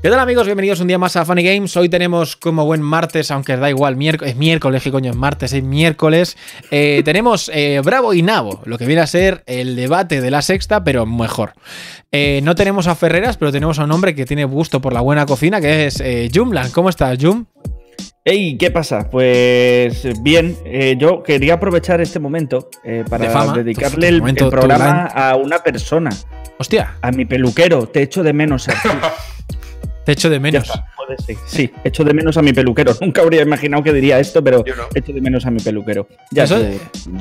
¿Qué tal amigos? Bienvenidos un día más a Funny Games. Hoy tenemos como buen martes, aunque da igual, es miércoles, ¿qué coño es martes? Es miércoles. Eh, tenemos eh, Bravo y Nabo, lo que viene a ser el debate de la sexta, pero mejor. Eh, no tenemos a Ferreras, pero tenemos a un hombre que tiene gusto por la buena cocina, que es Jumlan. ¿Cómo estás, Jum? Hey, ¿qué pasa? Pues bien, yo quería aprovechar este momento para dedicarle el, programa a una persona. Hostia. A mi peluquero, te echo de menos. Te echo de menos. Sí, echo de menos a mi peluquero. Nunca habría imaginado que diría esto, pero echo de menos a mi peluquero. Ya eso,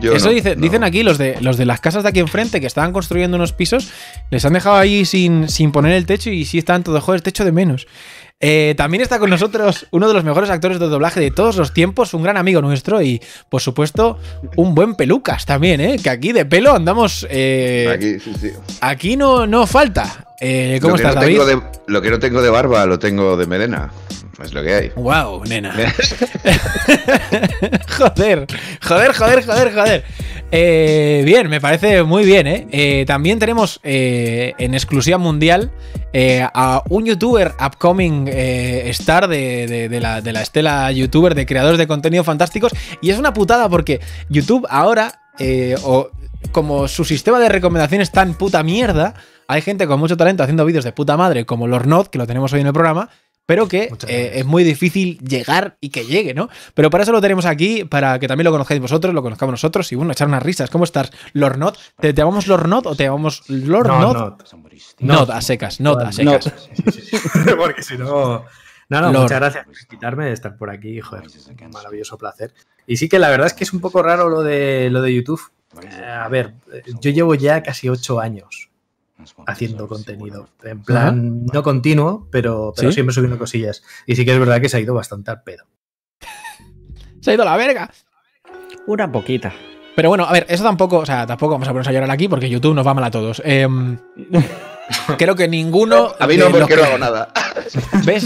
eso dicen aquí los de, los de las casas de aquí enfrente que estaban construyendo unos pisos, les han dejado ahí sin, sin poner el techo y sí están todos, joder, te echo de menos. Eh, también está con nosotros uno de los mejores actores de doblaje de todos los tiempos, un gran amigo nuestro y, por supuesto, un buen pelucas también, ¿eh? Que aquí de pelo andamos. Eh, aquí, sí, sí. Aquí no, no falta. Eh, ¿Cómo estás, David? lo que no tengo de barba lo tengo de melena. Es lo que hay. Wow, nena. joder, joder, joder, joder, joder. Eh, bien, me parece muy bien, ¿eh? eh también tenemos en exclusiva mundial a un youtuber upcoming star de, la, de la estela youtuber de creadores de contenido fantásticos. Y es una putada porque YouTube ahora, o como su sistema de recomendaciones tan puta mierda, hay gente con mucho talento haciendo vídeos de puta madre, como Lornod, que lo tenemos hoy en el programa, pero que eh, es muy difícil llegar y que llegue, ¿no? Pero para eso lo tenemos aquí, para que también lo conozcáis vosotros, lo conozcamos nosotros y bueno, echar unas risas. ¿Cómo estás, Lornod? ¿Te, llamamos Lornod o te llamamos Lornod? No, a secas, not a secas. Porque si no. No, no, muchas gracias por invitarme de estar por aquí, joder, un maravilloso placer. Y sí que la verdad es que es un poco raro lo de, lo de YouTube. Eh, a ver, yo llevo ya casi ocho años haciendo contenido. En plan, no continuo, pero, pero siempre subiendo cosillas. Y sí que es verdad que se ha ido bastante al pedo. se ha ido la verga. Una poquita. Pero bueno, a ver, eso tampoco, o sea, tampoco vamos a ponernos a llorar aquí porque YouTube nos va mal a todos. Eh, Creo que ninguno. A mí no, porque no hago nada. ¿Ves?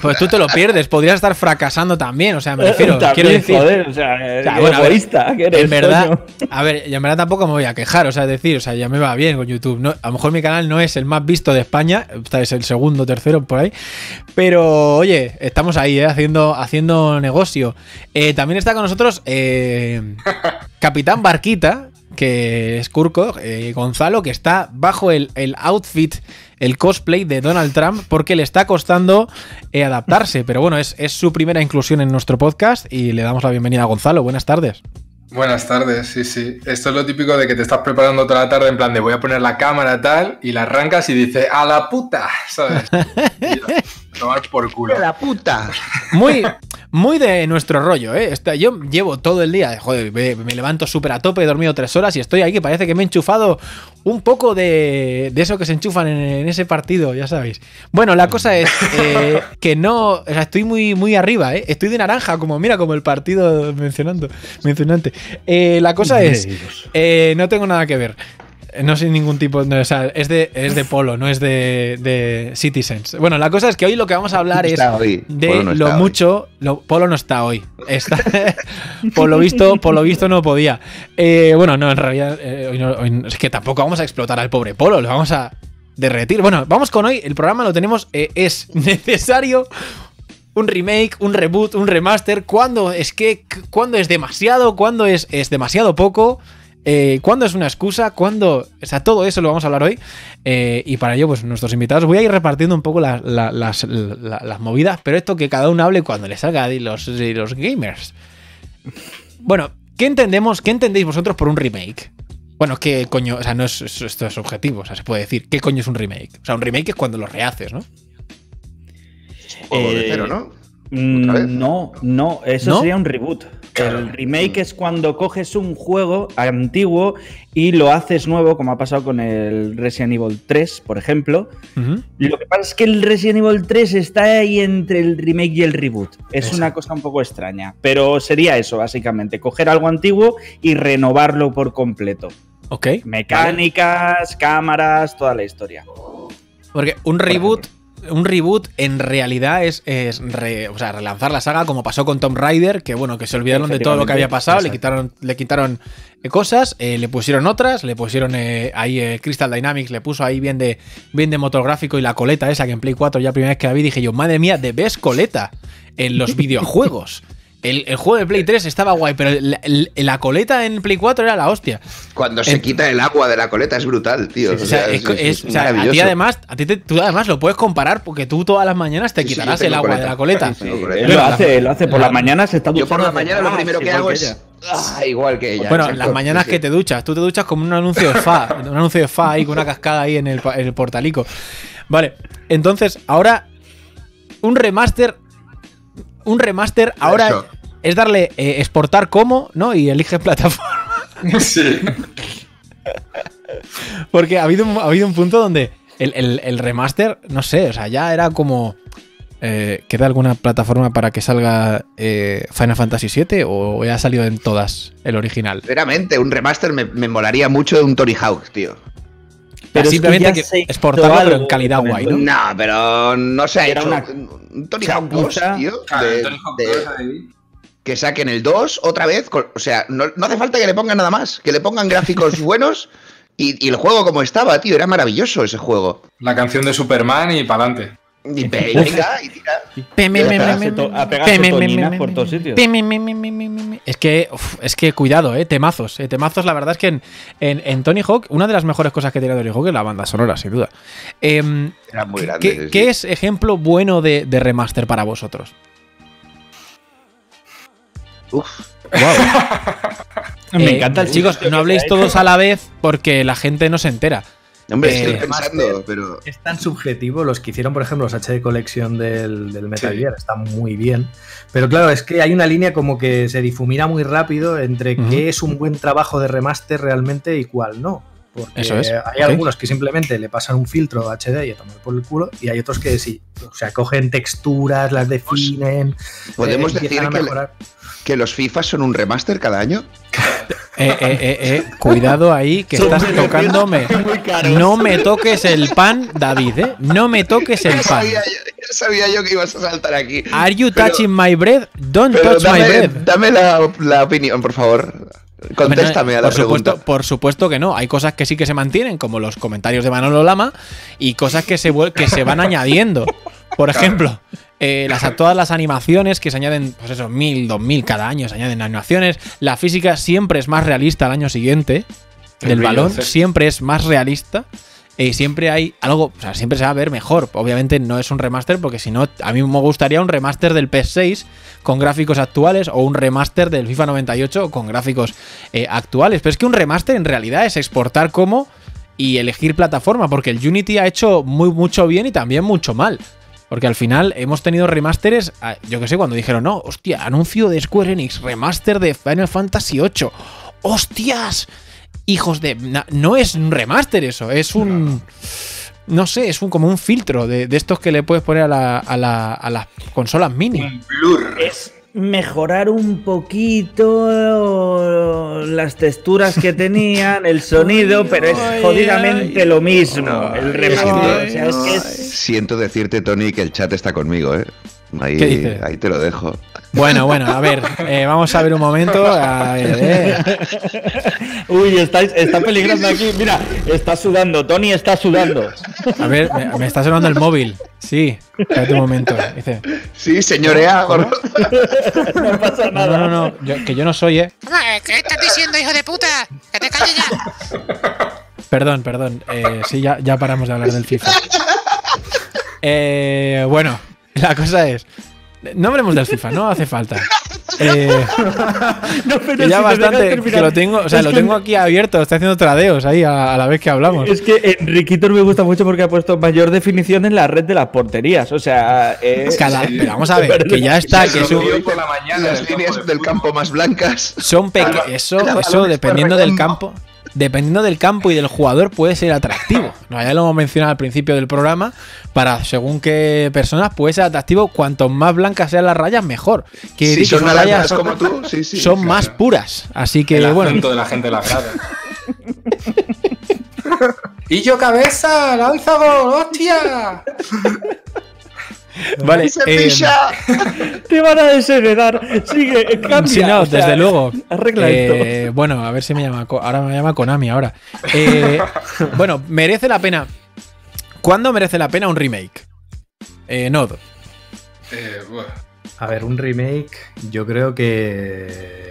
Pues tú te lo pierdes. Podrías estar fracasando también. O sea, me refiero. quiero decir. o sea, bueno, egoísta, que eres, En verdad. A ver, en verdad tampoco me voy a quejar. O sea, decir, o sea, ya me va bien con YouTube. No, a lo mejor mi canal no es el más visto de España. Es el segundo, tercero, por ahí. Pero, oye, estamos ahí, ¿eh? Haciendo, haciendo negocio. Eh, también está con nosotros eh, Capitán Barquita, que es Kurko, eh, Gonzalo, que está bajo el, outfit, el cosplay de Donald Trump, porque le está costando eh, adaptarse. Pero bueno, es, es, su primera inclusión en nuestro podcast y le damos la bienvenida a Gonzalo. Buenas tardes. Buenas tardes, sí, sí. Esto es lo típico de que te estás preparando toda la tarde en plan de voy a poner la cámara tal y la arrancas y dice a la puta, ¿sabes? tomar por culo. A la puta. Muy, muy de nuestro rollo, ¿eh? yo llevo todo el día, joder, me, levanto súper a tope, he dormido tres horas y estoy ahí que parece que me he enchufado un poco de, eso que se enchufan en, ese partido, ya sabéis. Bueno, la cosa es eh, que no, o sea, estoy muy, muy arriba, ¿eh? Estoy de naranja, como mira, como el partido mencionando, mencionante. Eh, la cosa es, eh, no tengo nada que ver. No soy ningún tipo. o sea, es de, es de Polo, no es de, de, Citizens. Bueno, la cosa es que hoy lo que vamos a hablar es de lo mucho. Polo no está hoy. Está, por, lo visto, por lo visto no podía. Eh, bueno, no, en realidad. es que tampoco vamos a explotar al pobre Polo, lo vamos a derretir. Bueno, vamos con hoy. El programa lo tenemos. es necesario un remake, un reboot, un remaster. ¿Cuándo es que cuándo es demasiado? ¿Cuándo es, es demasiado poco? Eh, ¿Cuándo es una excusa? ¿Cuándo? O sea, todo eso lo vamos a hablar hoy. Eh, y para ello, pues nuestros invitados, voy a ir repartiendo un poco las, movidas, pero esto que cada uno hable cuando le salga de los, los gamers. Bueno, ¿qué entendemos? ¿Qué entendéis vosotros por un remake? Bueno, ¿qué coño? O sea, no es, esto es objetivo, o sea, se puede decir. ¿Qué coño es un remake? O sea, un remake es cuando lo rehaces, ¿no? Juego de cero, ¿no? Mm, no, no, eso sería un reboot. El remake es cuando coges un juego antiguo y lo haces nuevo, como ha pasado con el Resident Evil 3, por ejemplo. Lo que pasa es que el Resident Evil 3 está ahí entre el remake y el reboot. Es una cosa un poco extraña, pero sería eso, básicamente, coger algo antiguo y renovarlo por completo. Ok. Mecánicas, cámaras, toda la historia. Porque un reboot un reboot en realidad es, es o sea, relanzar la saga como pasó con Tomb Raider, que bueno, que se olvidaron de todo lo que había pasado, le quitaron, le quitaron eh, cosas, eh, le pusieron otras, le pusieron eh, ahí Crystal Dynamics, le puso ahí bien de, bien de motográfico y la coleta esa que en Play 4 ya la primera vez que la vi dije yo, madre mía, de ves coleta en los videojuegos. El, juego de Play 3 estaba guay, pero la, coleta en Play 4 era la hostia. Cuando se quita el agua de la coleta es brutal, tío. O sea, es, a ti además, a ti tú además lo puedes comparar porque tú todas las mañanas te quitarás el agua de la coleta. lo hace, lo hace por las mañanas está Yo por la mañana lo primero que hago es ah, igual que ella. Bueno, las mañanas que te duchas, tú te duchas como un anuncio de fa, un anuncio de fa ahí con una cascada ahí en el, en el portalico. Vale, entonces ahora un remaster un remaster ahora es darle eh, exportar como, ¿no? Y elige plataforma. Sí. Porque ha habido, un, ha habido un punto donde el, remaster, no sé, o sea, ya era como. Eh, ¿Queda alguna plataforma para que salga eh, Final Fantasy VII o ya ha salido en todas el original? Sinceramente, un remaster me, molaría mucho de un Tony Hawk, tío. Pero simplemente que, exportarlo pero en calidad guay, ¿no? No, pero no sé, era una... un Tony Hawk 2, tío. que saquen el 2 otra vez. O sea, no, hace falta que le pongan nada más. Que le pongan gráficos buenos y, el juego como estaba, tío. Era maravilloso ese juego. La canción de Superman y para adelante. Y venga, y tira. por todos sitios. Es que, es que cuidado, eh, temazos. Eh, temazos, la verdad es que en, en, Tony Hawk, una de las mejores cosas que tiene Tony Hawk es la banda sonora, sin duda. Era muy grande. ¿Qué, es ejemplo bueno de, remaster para vosotros? Uf. Me eh, encanta el Chicos, no habléis todos a la vez porque la gente no se entera. Hombre, estoy eh, pensando, pero. Es tan subjetivo. Los que hicieron, por ejemplo, los HD Collection del, del Metal Gear están muy bien. Pero claro, es que hay una línea como que se difumina muy rápido entre qué es un buen trabajo de remaster realmente y cuál no. Porque Eso es. hay algunos que simplemente le pasan un filtro HD y a tomar por el culo, y hay otros que sí. O sea, cogen texturas, las definen. Podemos eh, decir que, que los FIFA son un remaster cada año. Eh, eh, eh, eh, cuidado ahí, que estás tocándome. No me toques el pan, David, ¿eh? No me toques el pan. Ya sabía yo que ibas a saltar aquí. Are you touching my bread? Don't touch my bread. Dame la, opinión, por favor. Contéstame a la por Supuesto, por supuesto que no. Hay cosas que sí que se mantienen, como los comentarios de Manolo Lama, y cosas que se, que se van añadiendo. Por ejemplo, eh, las, todas las animaciones que se añaden, pues eso, mil, dos mil cada año se añaden animaciones. La física siempre es más realista al año siguiente. del balón siempre es más realista. Y eh, siempre hay algo, o sea, siempre se va a ver mejor. Obviamente no es un remaster, porque si no, a mí me gustaría un remaster del PS6 con gráficos actuales o un remaster del FIFA 98 con gráficos eh, actuales. Pero es que un remaster en realidad es exportar como y elegir plataforma, porque el Unity ha hecho muy mucho bien y también mucho mal. Porque al final hemos tenido remasteres, yo que sé, cuando dijeron, no, hostia, anuncio de Square Enix, remaster de Final Fantasy VIII. ¡Hostias! Hijos de... No, es un remaster eso, es un... No sé, es un, como un filtro de, estos que le puedes poner a, la, a, la, a las consolas mini. Un blur mejorar un poquito las texturas que tenían, el sonido, pero es jodidamente lo mismo. el Siento decirte, Tony, que el chat está conmigo, ¿eh? Ahí, ahí te lo dejo. Bueno, bueno, a ver, eh, vamos a ver un momento. Eh. Uy, está, está peligrando aquí. Mira, está sudando, Tony está sudando. A ver, me, está sonando el móvil. Sí, espérate un momento. Dice, sí, señorea. No pasa nada. No, no, no, que yo no soy, ¿eh? ¿Qué estás diciendo, hijo de puta? Que te calles ya. Perdón, perdón. Eh, sí, ya, ya paramos de hablar del FIFA. Eh, bueno, la cosa es. No hablemos del FIFA, no hace falta. Eh, no, pero ya bastante que lo tengo, o sea, lo tengo aquí abierto, está haciendo tradeos ahí a, la vez que hablamos. Es que Enriquito me gusta mucho porque ha puesto mayor definición en la red de las porterías, o sea, pero vamos a ver, que ya está, que es las líneas del campo más blancas. Son pequeñas, eso, eso dependiendo del campo dependiendo del campo y del jugador, puede ser atractivo. ya lo hemos mencionado al principio del programa. Para según qué personas puede ser atractivo. Cuanto más blancas sean las rayas, mejor. Que son, rayas como tú, son más puras. Así que, el bueno. de la gente la Y yo cabeza, lanza gol, hostia. Vale, ¡Se eh! Te van a desheredar. Sigue, cambia. Sí, no, o sea, desde luego. Arregla Eh, Bueno, a ver si me llama. Ahora me llama Konami ahora. Eh, bueno, merece la pena. ¿Cuándo merece la pena un remake? Eh, Nod. Eh, buah. A ver, un remake, yo creo que,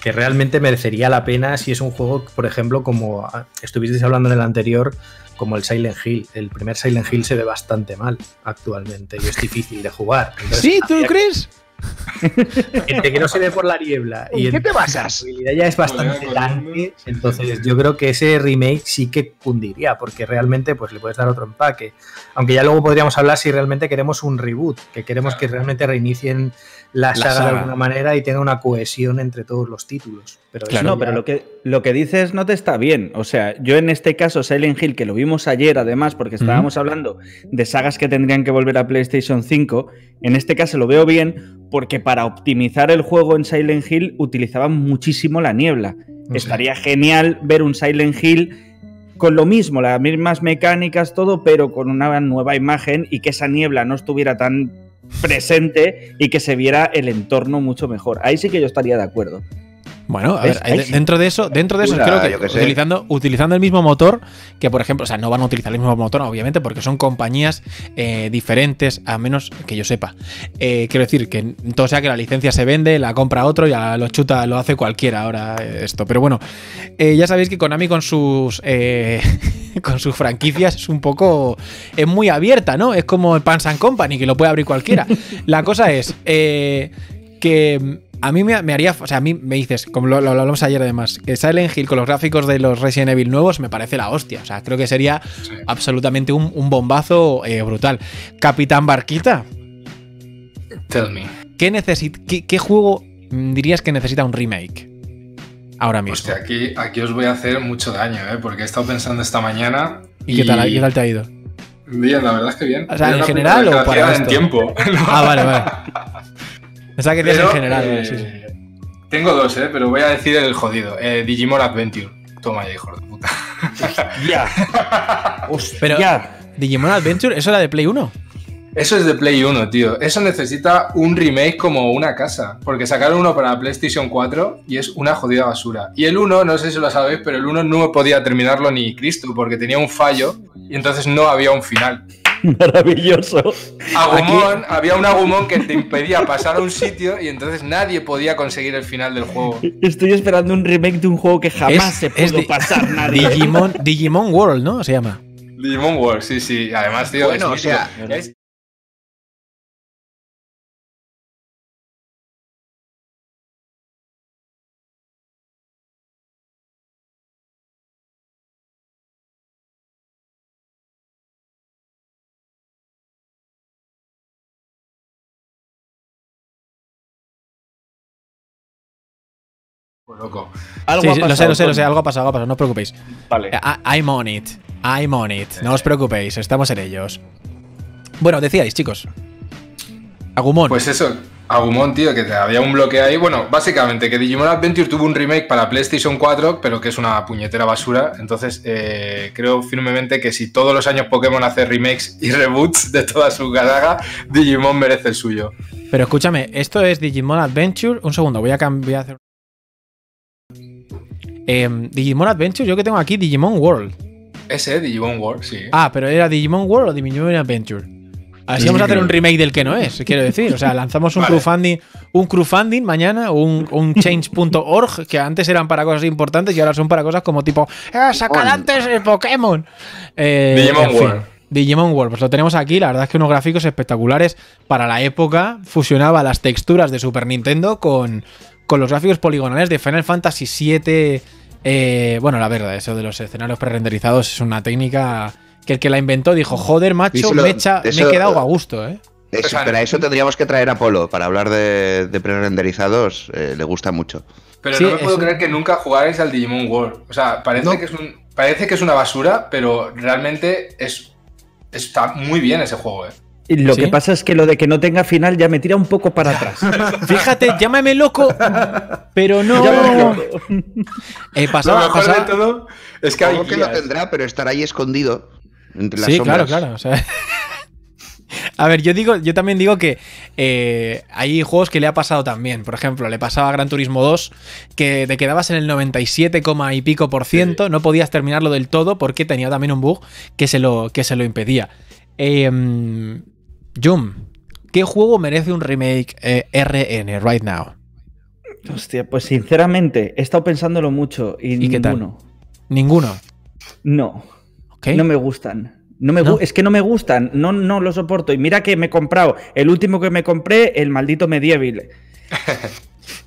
que realmente merecería la pena si es un juego, por ejemplo, como estuvisteis hablando en el anterior, como el Silent Hill. El primer Silent Hill se ve bastante mal actualmente y es difícil de jugar. Entonces, ¿Sí? ¿Tú habría crees? gente que no se ve por la niebla. ¿En y qué te basas? La ya es bastante sí, entonces yo creo que ese remake sí que cundiría, porque realmente pues le puedes dar otro empaque. Aunque ya luego podríamos hablar si realmente queremos un reboot, que queremos que realmente reinicien la, La saga, saga. de alguna manera y tenga una cohesión entre todos los títulos. Pero Claro. eso No, pero lo que, lo que dices no te está bien. O sea, yo en este caso, Silent Hill, que lo vimos ayer además, porque estábamos hablando de sagas que tendrían que volver a PlayStation 5, en este caso lo veo bien porque para optimizar el juego en Silent Hill utilizaban muchísimo la niebla. Estaría genial ver un Silent Hill con lo mismo, las mismas mecánicas, todo, pero con una nueva imagen y que esa niebla no estuviera tan presente y que se viera el entorno mucho mejor. Ahí sí que yo estaría de acuerdo. Bueno, a ver, dentro de eso, dentro de eso Mira, creo que, utilizando, utilizando el mismo motor, que por ejemplo, o sea, no van a utilizar el mismo motor, obviamente, porque son compañías eh, diferentes, a menos que yo sepa. Eh, quiero decir que todo sea que la licencia se vende, la compra otro, ya lo chuta, lo hace cualquiera ahora eh, esto. Pero bueno, eh, ya sabéis que Konami con sus con sus franquicias es un poco es muy abierta, ¿no? Es como el Pans and Company, que lo puede abrir cualquiera. La cosa es que a mí me, me haría, o sea, a mí me dices, como lo, lo hablamos ayer además, que Silent Hill con los gráficos de los Resident Evil nuevos me parece la hostia. O sea, creo que sería Sí. absolutamente un, un bombazo eh, brutal. Capitán Barquita, Tell me. ¿qué, necesit qué, qué juego mm, dirías que necesita un remake? Ahora mismo. Hostia, aquí, aquí os voy a hacer mucho daño, ¿eh? porque he estado pensando esta mañana. ¿Y qué tal, qué tal te ha ido? Bien, la verdad es que bien. O sea, ¿en general o para desgraciada en esto? tiempo. Ah, vale, vale. Pensaba que decías en general. eh, sí, sí. Tengo dos, ¿eh? pero voy a decir el jodido. Eh, Digimon Adventure. Toma ya, hijo de puta. Ya. Pero- Digimon Adventure, ¿eso era de Play 1? Eso es de Play 1, tío. Eso necesita un remake como una casa. Porque sacaron uno para PlayStation 4 y es una jodida basura. Y el 1, no sé si lo sabéis, pero el 1 no podía terminarlo ni Cristo porque tenía un fallo y entonces no había un final. Maravilloso. Agumon, había un Agumon que te impedía pasar a un sitio y entonces nadie podía conseguir el final del juego. Estoy esperando un remake de un juego que jamás Es- se pudo di- pasar nadie. Digimon, Digimon World, ¿no? Se llama. Digimon World, sí, sí. Además, tío, Bueno, es o sea, Es- loco. Algo Sí, ha sí, lo sé, lo sé, lo sé. Algo ha pasado, algo ha pasado. No os preocupéis. Vale. Eh, I- I'm on it. I'm on it. No os preocupéis. Estamos en ellos. Bueno, decíais, chicos. Agumon. Pues eso, Agumon, tío, que había un bloque ahí. Bueno, básicamente que Digimon Adventure tuvo un remake para PlayStation 4, pero que es una puñetera basura. Entonces, eh, creo firmemente que si todos los años Pokémon hace remakes y reboots de toda su saga, Digimon merece el suyo. Pero escúchame, esto es Digimon Adventure. Un segundo, voy a cambiar. Em, Digimon Adventure, yo que tengo aquí Digimon World. Ese, Digimon World, sí. Ah, pero era Digimon World o Digimon Adventure. Así Sí, vamos a hacer un remake del que no es, quiero decir. O sea, lanzamos un Vale. crowdfunding, un crowdfunding mañana, un, un change.org, que antes eran para cosas importantes y ahora son para cosas como tipo, ¡eh, sacad antes el Pokémon! Eh, Digimon en fin, World. Digimon World, pues lo tenemos aquí, la verdad es que unos gráficos espectaculares para la época, fusionaba las texturas de Super Nintendo con, con los gráficos poligonales de Final Fantasy VII. Eh, bueno, la verdad, eso de los escenarios prerenderizados es una técnica que el que la inventó dijo, joder, macho, me, echa- me he eso- quedado a gusto, ¿eh? Es- O sea, para eso tendríamos que traer a Polo, para hablar de, de pre-renderizados, eh, le gusta mucho. Pero sí, no me puedo eso- creer que nunca jugarais al Digimon World. O sea, parece, No. que, es un, parece que es una basura, pero realmente es, está muy bien ese juego, ¿eh? Lo ¿Sí? que pasa es que lo de que no tenga final ya me tira un poco para atrás. Fíjate, llámame loco, pero no. Eh, Lo pasaba, mejor pasaba- de todo es que hay que lo tendrá, pero estará ahí escondido. Entre las Sí, sombras. claro, claro. o sea, A ver, yo digo, yo también digo que eh, hay juegos que le ha pasado también. Por ejemplo, le pasaba a Gran Turismo 2 que te quedabas en el 97, coma y pico por ciento, no podías terminarlo del todo porque tenía también un bug que se lo, que se lo impedía. Eh, Jum, ¿qué juego merece un remake eh, RN right now? Hostia, pues sinceramente, he estado pensándolo mucho y, ninguno. Ninguno. No, no me gustan. No me Es que no me gustan, no, no lo soporto. Y mira que me he comprado, el último que me compré, el maldito Medieval.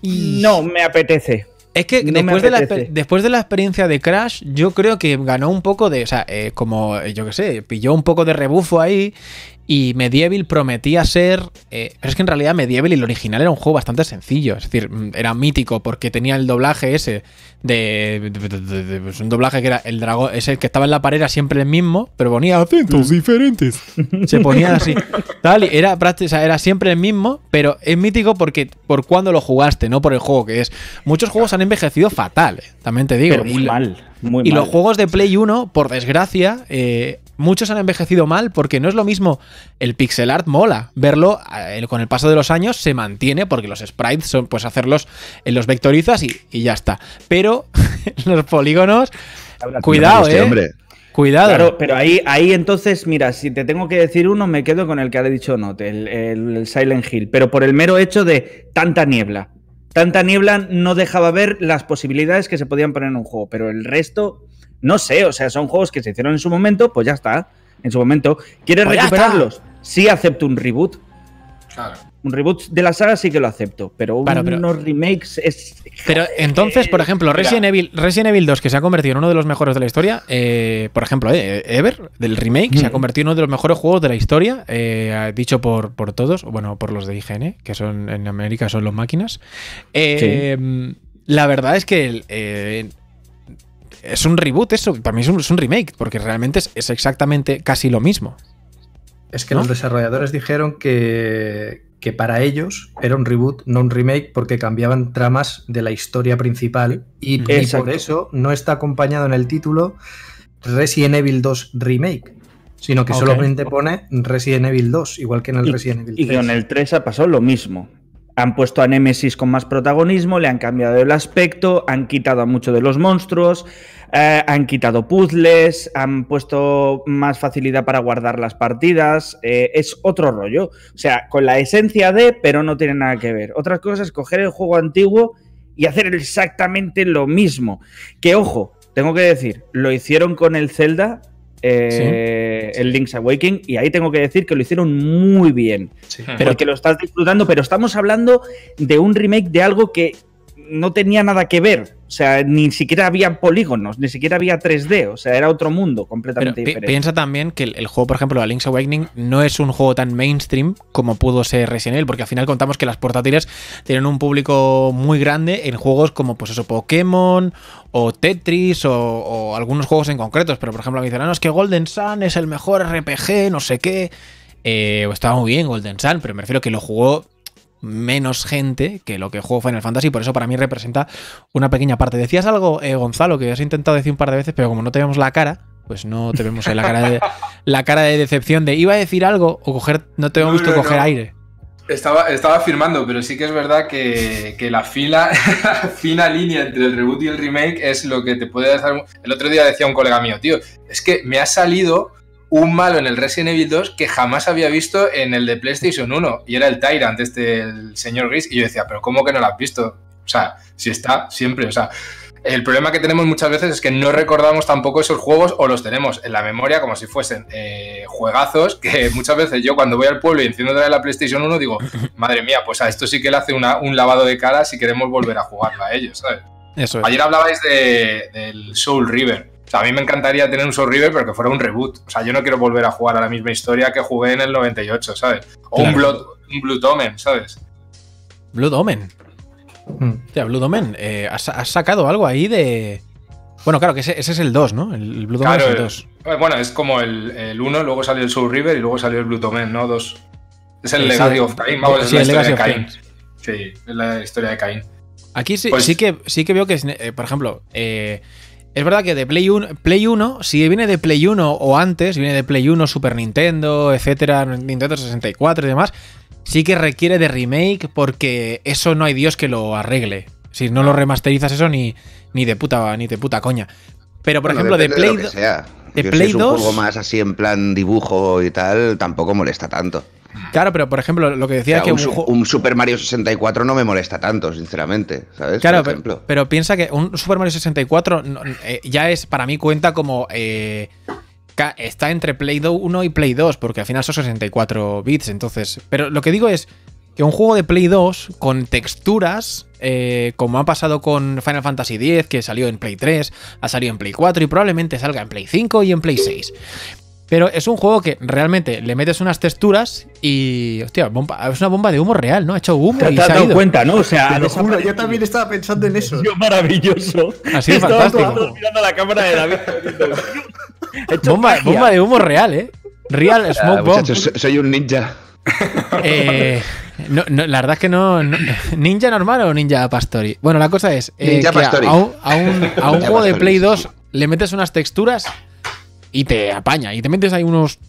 Y- No me apetece. Es que No después, de la, después de la experiencia de Crash, yo creo que ganó un poco de. O sea, eh, como yo qué sé, pilló un poco de rebufo ahí. Y Medieval prometía ser. eh, pero es que en realidad Medieval y el original era un juego bastante sencillo. Es decir, mm, era mítico porque tenía el doblaje ese. De. de- de- de- de- pues un doblaje que era el dragón. Ese que estaba en la pared era siempre el mismo, pero ponía acentos diferentes. Se ponía así. Tal, y era, o sea, era siempre el mismo, pero es mítico porque por cuando lo jugaste, no por el juego que es. Muchos juegos han envejecido fatal, eh, también te digo. Pero muy y, mal, muy y mal. los juegos de Play 1, por desgracia, eh, muchos han envejecido mal porque no es lo mismo. El pixel art mola. Verlo eh, con el paso de los años se mantiene porque los sprites son, pues hacerlos en los vectorizas y, y ya está. Pero los polígonos, cuidado, Este eh. hombre. Cuidado. Claro, pero ahí, ahí entonces, mira, si te tengo que decir uno, me quedo con el que ha dicho Note, el, el Silent Hill, pero por el mero hecho de tanta niebla. Tanta niebla no dejaba ver las posibilidades que se podían poner en un juego, pero el resto, no sé, o sea, son juegos que se hicieron en su momento, pues ya está, en su momento. ¿Quieres Pues recuperarlos? Sí acepto un reboot. Claro. Un reboot de la saga sí que lo acepto, pero Claro, pero- unos remakes es... Pero entonces, por ejemplo. Resident Evil, Resident Evil 2, que se ha convertido en uno de los mejores de la historia, eh, por ejemplo, eh, Ever, del remake, se ha Mm. convertido en uno de los mejores juegos de la historia, eh, dicho por, por todos, bueno, por los de IGN, que son en América son los máquinas. Eh, La verdad es que eh, es un reboot eso, para mí es un, es un remake, porque realmente es, es exactamente casi lo mismo. Es que ¿No? los desarrolladores dijeron que, que para ellos era un reboot, no un remake, porque cambiaban tramas de la historia principal y, y por eso no está acompañado en el título Resident Evil 2 Remake, sino que Ok. solamente pone Resident Evil 2, igual que en el Y- Resident Evil Y 3. con el 3 ha pasado lo mismo. Han puesto a Nemesis con más protagonismo, le han cambiado el aspecto, han quitado a muchos de los monstruos, eh, han quitado puzzles, han puesto más facilidad para guardar las partidas. eh, es otro rollo. O sea, con la esencia de, pero no tiene nada que ver. Otra cosa es coger el juego antiguo y hacer exactamente lo mismo. Que ojo, tengo que decir, lo hicieron con el Zelda. Eh, El Link's Awakening, y ahí tengo que decir que lo hicieron muy bien Sí. Pero- porque lo estás disfrutando, pero estamos hablando de un remake de algo que no tenía nada que ver. O sea, ni siquiera había polígonos, ni siquiera había 3D. O sea, era otro mundo completamente diferente. piensa también que el, el juego, por ejemplo, la Link's Awakening, no es un juego tan mainstream como pudo ser Resident Evil, porque al final contamos que las portátiles tienen un público muy grande en juegos como, pues eso, Pokémon o Tetris o, o algunos juegos en concretos. Pero, por ejemplo, me dicen, "Ah, no, es que Golden Sun es el mejor RPG, no sé qué. Eh, estaba muy bien Golden Sun, pero me refiero que lo jugó menos gente que lo que jugó Final Fantasy, por eso para mí representa una pequeña parte. Decías algo, eh, Gonzalo, que has intentado decir un par de veces, pero como no te vemos la cara, pues no te vemos ahí la cara de, la cara de decepción de iba a decir algo o coger, no te hemos No, visto no, coger no. aire. Estaba, estaba afirmando, pero sí que es verdad que, que la fila, la fina línea entre el reboot y el remake es lo que te puede dar. El otro día decía un colega mío, tío, es que me ha salido un malo en el Resident Evil 2 que jamás había visto en el de PlayStation 1 y era el Tyrant, este, el señor Gris. Y yo decía, pero ¿cómo que no lo has visto? O sea, si está siempre, o sea. El problema que tenemos muchas veces es que no recordamos tampoco esos juegos o los tenemos en la memoria como si fuesen eh, juegazos que muchas veces yo cuando voy al pueblo y enciendo la PlayStation 1 digo, madre mía, pues a esto sí que le hace una- un lavado de cara si queremos volver a jugarlo a ellos, ¿sabes? Eso es. Ayer hablabais de- del Soul River. Sea, a mí me encantaría tener un Soul River, pero que fuera un reboot. O sea, yo no quiero volver a jugar a la misma historia que jugué en el 98, ¿sabes? O un. Blood, un Blood Omen, ¿sabes? Blood Omen. Mm. Hostia, Blood Omen, eh, has, has sacado algo ahí de. Bueno, claro, que ese, ese es el 2, ¿no? El Blue Domain Claro, es el el- 2. eh, bueno, es como el, el 1, luego salió el Soul River y luego salió el Blue Domain, ¿no? Dos. Es el Legacy of Cain, vamos, es Sí, la el historia de Legacy of Cain. Sí, es la historia de Cain. Aquí sí, Pues- sí, que, sí que veo que, es, eh, por ejemplo, eh, es verdad que de Play 1, Play 1, si viene de Play 1 o antes, viene de Play 1, Super Nintendo, etcétera, Nintendo 64 y demás, sí que requiere de remake porque eso no hay Dios que lo arregle. Si no lo remasterizas eso ni, ni de puta ni de puta coña. Pero por Bueno, ejemplo, de Play lo que do- sea. de Yo Play si es un 2 juego más así en plan dibujo y tal, tampoco molesta tanto. Claro, pero por ejemplo, lo que O decía sea, es que un, un Super Mario 64 no me molesta tanto, sinceramente, ¿sabes? Claro, Por pero, ejemplo. pero piensa que un Super Mario 64 no- eh, ya es, para mí cuenta como... eh, está entre Play 1 y Play 2, porque al final son 64 bits, entonces... Pero lo que digo es que un juego de Play 2 con texturas, eh, como ha pasado con Final Fantasy X, que salió en Play 3, ha salido en Play 4 y probablemente salga en Play 5 y en Play 6. Pero es un juego que realmente le metes unas texturas y. Hostia, bomba- es una bomba de humo real, ¿no? Ha hecho humo Te, y te has dado ido. cuenta, ¿no? O sea, lo juro, yo también estaba pensando en eso. Tío, maravilloso. Ha sido Estábamos fantástico. todos mirando la cámara de David. He Bomba, de humo real, ¿eh? Real Ah, Smoke Bomb. muchachos, so- soy un ninja. Eh, no, no, la verdad es que no, no- ¿Ninja normal o ninja pastori? Bueno, la cosa es eh, Ninja que a- Pastori. a, un, a un- a un Ninja juego de Play sí, 2 sí. le metes unas texturas y te apaña. Y te metes ahí unos,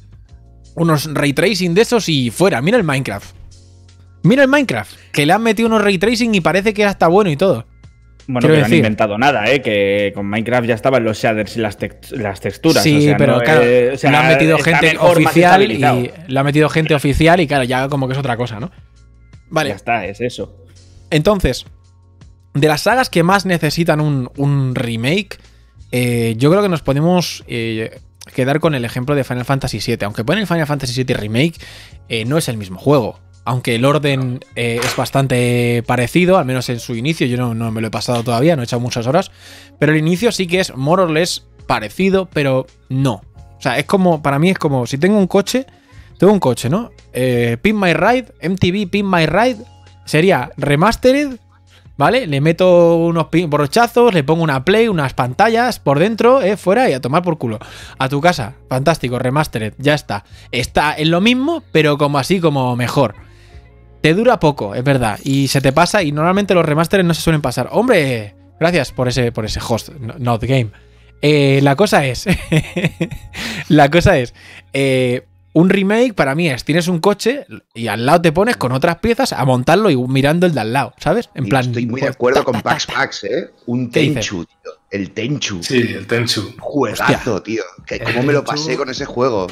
unos ray tracing de esos y fuera. Mira el Minecraft. Mira el Minecraft. Que le han metido unos ray tracing y parece que hasta bueno y todo. Bueno, Quiero que no han inventado nada, ¿eh? Que con Minecraft ya estaban los shaders y las, las texturas. Sí, o sea, pero no, claro, eh, o sea, lo ha metido gente oficial y lo ha metido gente oficial y claro, ya como que es otra cosa, ¿no? Vale. Ya está, es eso. Entonces, de las sagas que más necesitan un, un remake, eh, yo creo que nos podemos eh, quedar con el ejemplo de Final Fantasy VII. Aunque ponen Final Fantasy VII Remake, eh, no es el mismo juego. Aunque el orden eh, es bastante parecido, al menos en su inicio, yo no, no me lo he pasado todavía, no he echado muchas horas, pero el inicio sí que es more or less parecido, pero no. O sea, es como, para mí es como, si tengo un coche, tengo un coche, ¿no? Eh, Pin My Ride, MTV Pin My Ride, sería remastered, ¿vale? Le meto unos brochazos, le pongo una play, unas pantallas por dentro, eh, fuera y a tomar por culo. A tu casa, fantástico, remastered, ya está. Está en lo mismo, pero como así, como mejor. Te dura poco, es verdad, y se te pasa, y normalmente los remasteres no se suelen pasar. Hombre, gracias por ese, por ese host, no- not game. Eh, la cosa es. la cosa es. eh, un remake para mí es: tienes un coche y al lado te pones con otras piezas a montarlo y mirando el de al lado, ¿sabes? En Y plan. estoy muy de pues, acuerdo ta, con ta, Pax ta. Pax, ¿eh? Un. Tenchu, tío. El Tenchu. Sí, el Tenchu. Juegazo, tío. Que cómo me lo pasé con ese juego.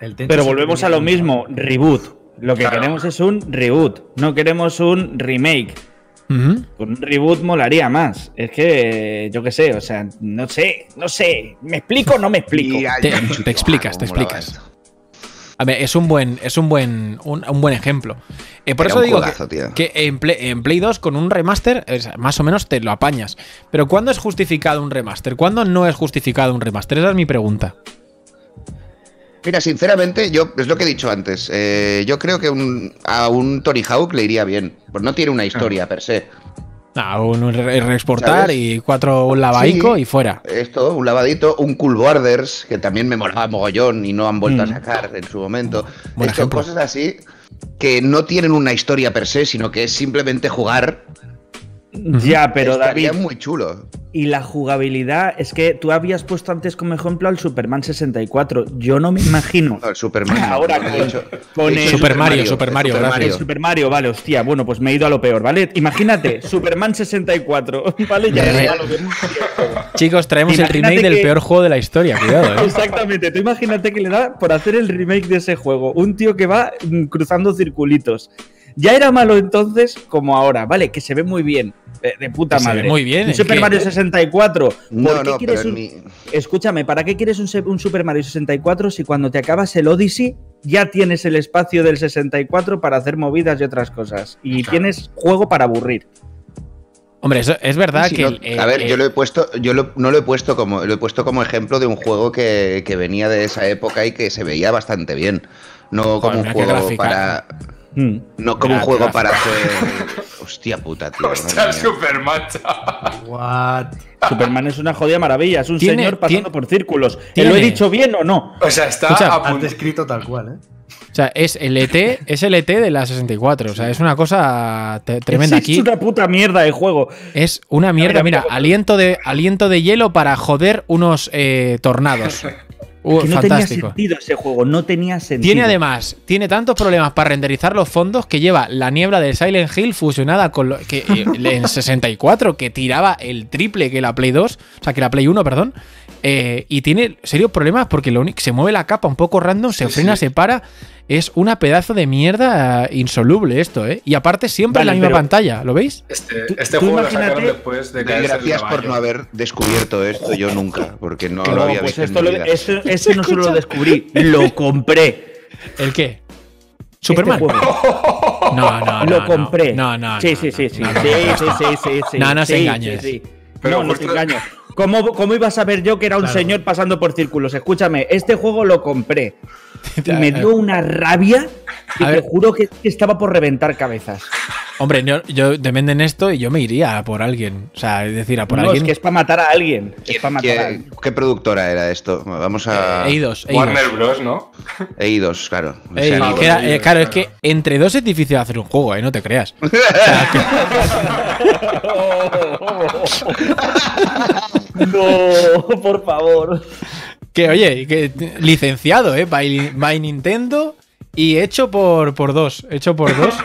El Tenchu Pero volvemos a lo mismo, reboot. Lo que Claro. queremos es un reboot, no queremos un remake. Con un reboot molaría más. Es que, yo qué sé, o sea, no sé, no sé. ¿Me explico o no me explico? Te- te explicas, te cómo molaba explicas. A ver, es un buen, es un buen, un, un buen ejemplo. Eh, por Era eso digo que, en, Play, en Play 2 con un remaster es- más o menos te lo apañas. Pero ¿cuándo es justificado un remaster? ¿Cuándo no es justificado un remaster? Esa es mi pregunta. Mira, sinceramente, yo es lo que he dicho antes. eh, yo creo que un- a un Tony Hawk le iría bien. Pues no tiene una historia per se. Ah, un, un re- reexportar ¿Sabes? y cuatro un lavaico Sí. y fuera. Esto, un lavadito, un Cool Borders, que también me molaba mogollón y no han vuelto Mm. a sacar en su momento. Buen Esto, ejemplo. cosas así que no tienen una historia per se, sino que es simplemente jugar. Ya, pero Estaría David, muy chulo. y la jugabilidad, es que tú habías puesto antes como ejemplo al Superman 64. Yo no me imagino. No, el Superman. Ahora no, he con- dicho- con he dicho el- Super Mario, Super Mario, gracias. El Super Mario, vale, hostia, bueno, pues me he ido a lo peor, ¿vale? Imagínate, Superman 64, ¿vale? Ya muy viejo. Chicos, traemos el remake del peor juego de la historia. Cuidado, eh. Exactamente, tú imagínate que le da por hacer el remake de ese juego. Un tío que va mm, cruzando circulitos. Ya era malo entonces como ahora, ¿vale? Que se ve muy bien. De, de puta Que madre. muy bien, Un ¿en Super qué? Mario 64. ¿Por No, qué no, quieres un- mi- Escúchame, ¿para qué quieres un, Super Mario 64 si cuando te acabas el Odyssey ya tienes el espacio del 64 para hacer movidas y otras cosas? Y Claro. tienes juego para aburrir. Hombre, eso es verdad que. no, el- eh, a ver, eh, yo lo he puesto, yo lo- no lo he puesto como, lo he puesto como ejemplo de un juego que, que venía de esa época y que se veía bastante bien. No como un juego gráfica. para. Mm. No como un juego para hacer. Hostia puta, tío. Hostia, Superman, What? Superman es una jodida maravilla, es un señor pasando por círculos. ¿Te lo he dicho bien o no? O sea, está Escucha, descrito tal cual, ¿eh? O sea, es el ET, es el ET de la 64. O sea, es una cosa tremenda aquí. Es una puta mierda de juego. Es una mierda. Mira, aliento de, aliento de hielo para joder unos eh, tornados. Uh, no tenía sentido ese juego, no tenía sentido. Tiene además, tiene tantos problemas para renderizar los fondos que lleva la niebla de Silent Hill fusionada con lo que eh, en 64, que tiraba el triple que la Play 2, o sea, que la Play 1, perdón. Eh, y tiene serios problemas porque lo único, se mueve la capa un poco random, se frena, se para. Es una pedazo de mierda insoluble esto, ¿eh? Y aparte siempre en la misma pantalla, ¿lo veis? Este, este juego lo sacaron después de que Gracias por no haber descubierto esto yo nunca, porque no, lo había pues visto. Esto ese no solo lo descubrí, lo compré. ¿El qué? ¿Superman? Este no, no, no. Lo compré. No, no. Sí, sí, sí, sí. Sí, sí, sí, sí. No, no se engañes. no, no te engaño. ¿Cómo, ¿Cómo, iba a saber yo que era un señor pasando por círculos? Escúchame, este juego lo compré. Y me dio una rabia y te juro que estaba por reventar cabezas. Hombre, yo, te venden esto y yo me iría por alguien. O sea, es decir, a por alguien. Es que es para matar a alguien. Es para matar ¿Qué, a ¿Qué productora era esto? Vamos a. Eh, Eidos, Warner Bros, ¿no? Eidos, claro. Eh, claro, es que entre dos es difícil hacer un juego, ¿eh? No te creas. O no, por favor. Que oye, que licenciado, ¿eh? By, Nintendo y hecho por, por dos. Hecho por dos.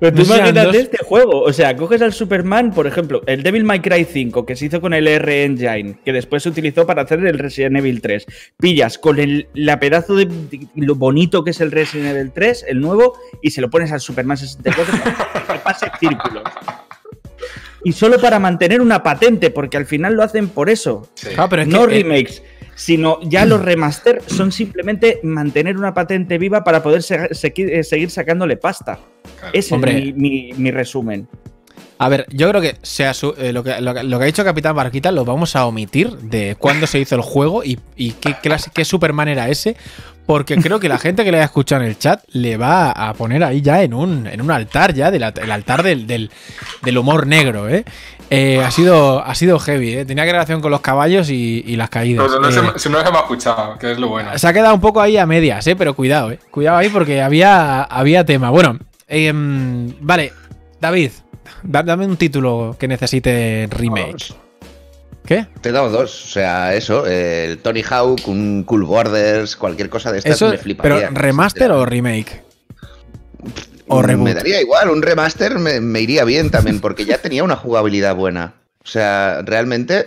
Pero tú imagínate este juego. O sea, coges al Superman, por ejemplo, el Devil May Cry 5, que se hizo con el R Engine, que después se utilizó para hacer el Resident Evil 3. Pillas con el la pedazo de, lo bonito que es el Resident Evil 3, el nuevo, y se lo pones al Superman 64 para que pase círculos y solo para mantener una patente, porque al final lo hacen por eso. Ah, no remakes, sino ya los remaster son simplemente mantener una patente viva para poder eh, seguir sacándole pasta. Ese es mi, resumen. A ver, yo creo que, sea eh, lo, que, lo, que, ha dicho Capitán Barquita lo vamos a omitir de cuándo se hizo el juego y, qué, clase, qué Superman era ese, porque creo que la gente que le haya escuchado en el chat le va a poner ahí ya en un, en un altar ya, del el altar del, del, humor negro, ¿eh? ¿Eh? ha, sido, ha sido heavy, ¿eh? Tenía relación con los caballos y, las caídas. no, se, eh, me ha escuchado, que es lo bueno. Se ha quedado un poco ahí a medias, ¿eh? Pero cuidado, ¿eh? Cuidado ahí porque había, había tema. Bueno, em, vale, David, dame un título que necesite remake. ¿Qué? Te he dado dos. O sea, eso, el Tony Hawk, un Cool Borders, cualquier cosa de estas me fliparía. ¿Pero remaster o remake? ¿O reboot? Me daría igual, un remaster me, iría bien también, porque ya tenía una jugabilidad buena. O sea, realmente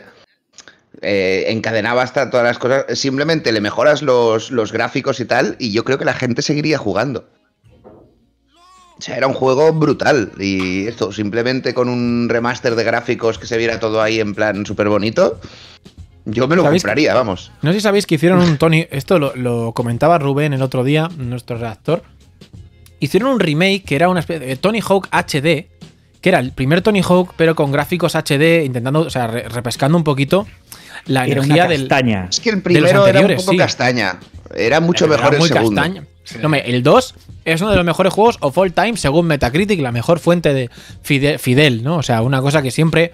eh, encadenaba hasta todas las cosas. Simplemente le mejoras los, los gráficos y tal, y yo creo que la gente seguiría jugando. O sea, era un juego brutal. Y esto, simplemente con un remaster de gráficos que se viera todo ahí en plan súper bonito. Yo me lo compraría, vamos. No sé si sabéis que hicieron un Tony. Esto lo, comentaba Rubén el otro día, nuestro redactor. Hicieron un remake que era una especie de Tony Hawk HD. Que era el primer Tony Hawk, pero con gráficos HD, intentando, o sea, repescando un poquito la energía del. Es que el primero era un poco castaña. Era mucho mejor el segundo. Castaña. No, el 2 es uno de los mejores juegos of all time, según Metacritic, la mejor fuente de Fidel, ¿no? O sea, una cosa que siempre.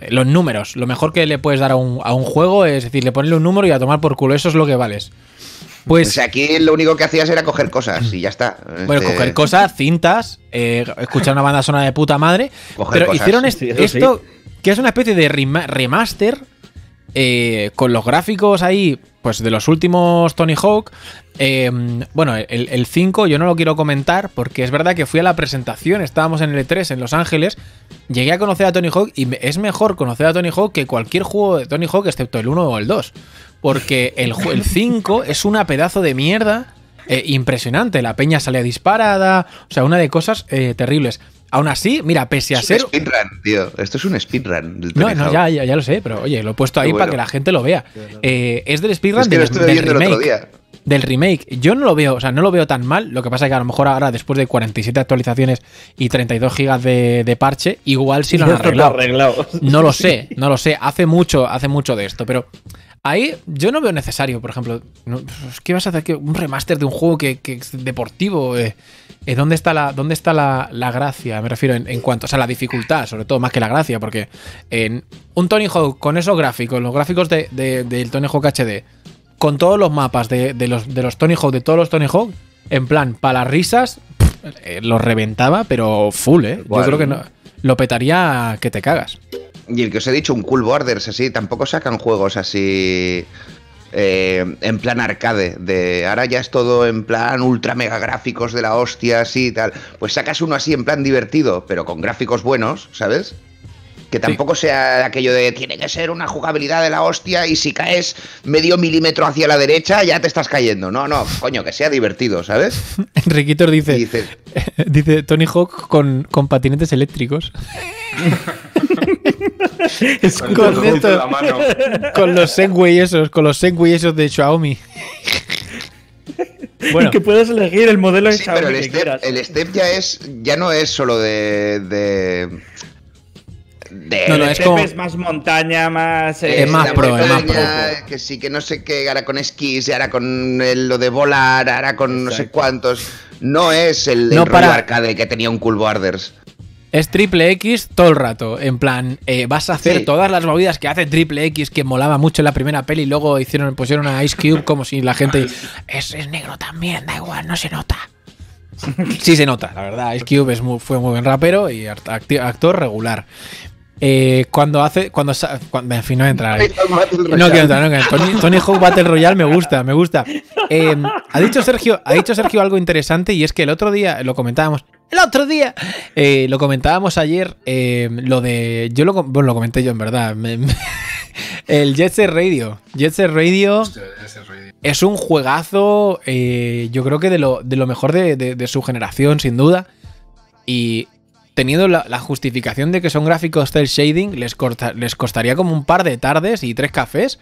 Eh, los números, lo mejor que le puedes dar a un, juego es decir, le ponerle un número y a tomar por culo, eso es lo que vales. Pues, o sea, aquí lo único que hacías era coger cosas y ya está. Bueno, este, coger cosas, cintas, eh, escuchar una banda sonora de puta madre. pero hicieron esto, que es una especie de remaster eh, con los gráficos ahí, pues de los últimos Tony Hawk. Em, bueno, el, 5 yo no lo quiero comentar porque es verdad que fui a la presentación, estábamos en el E3 en Los Ángeles, llegué a conocer a Tony Hawk y es mejor conocer a Tony Hawk que cualquier juego de Tony Hawk excepto el 1 o el 2. Porque el, el 5 es una pedazo de mierda eh, impresionante. La peña sale disparada, o sea, una de cosas eh, terribles. Aún así, mira, pese a ser. Es un speedrun, tío. Esto es un speedrun. No, no, ya, ya, lo sé, pero oye, lo he puesto ahí para que la gente lo vea. Eh, es del speedrun del, remake. Del remake. Yo no lo veo, o sea, no lo veo tan mal. Lo que pasa es que a lo mejor ahora, después de 47 actualizaciones y 32 gigas de, parche, igual sí lo han arreglado. No lo sé, no lo sé. Hace mucho, hace mucho de esto, pero Ahí yo no veo necesario, por ejemplo, ¿qué vas a hacer? ¿Un remaster de un juego que, es deportivo? Eh, eh, ¿Dónde está, la, dónde está la, gracia? Me refiero en, cuanto, o sea, la dificultad, sobre todo, más que la gracia, porque en un Tony Hawk con esos gráficos, los gráficos de, del Tony Hawk HD, con todos los mapas de, los, de los Tony Hawk, de todos los Tony Hawk, en plan, para las risas, eh, los reventaba, pero full, ¿eh? Yo creo que no, lo petaría que te cagas. Y el que os he dicho, un Cool Borders, así, tampoco sacan juegos así. Eh, en plan arcade, de ahora ya es todo en plan ultra mega gráficos de la hostia, así y tal. Pues sacas uno así en plan divertido, pero con gráficos buenos, ¿sabes? Que tampoco sea aquello de tiene que ser una jugabilidad de la hostia y si caes medio milímetro hacia la derecha ya te estás cayendo. No, no, coño, que sea divertido, ¿sabes? Enriquitos dice, dice, dice Tony Hawk con, con patinetes eléctricos. con, los Segway esos, con los Segway esos de Xiaomi. Bueno. que puedas elegir el modelo de Xiaomi pero el, step, el step ya es ya no es solo de, de no, no, es, como... es más montaña, más. es más pro, es más pro. Que sí, que no sé qué, ahora con esquís, ahora con lo de volar, ahora con no sé cuántos. No es el, no para... arcade que tenía un Cool Borders. Es triple X todo el rato. En plan, eh, vas a hacer todas las movidas que hace triple X, que molaba mucho en la primera peli, y luego hicieron, pusieron a Ice Cube como si la gente. Es, es negro también, da igual, no se nota. sí se nota, la verdad. Ice Cube es fue muy buen rapero y actor regular. Eh, cuando hace. Cuando, cuando, en fin, no entrar ahí. No quiero entrar, no quiero Tony, Tony Hawk Battle Royale me gusta, me gusta. Eh, ha, dicho Sergio, ha dicho Sergio algo interesante y es que el otro día lo comentábamos. El otro día eh, lo comentábamos ayer. lo de. Yo lo, bueno, lo comenté yo en verdad. el Jet Set Radio. Jet Set Radio. Es un juegazo. yo creo que de lo, de lo mejor de, de su generación, sin duda. Y teniendo la, justificación de que son gráficos cel shading, les, les costaría como un par de tardes y tres cafés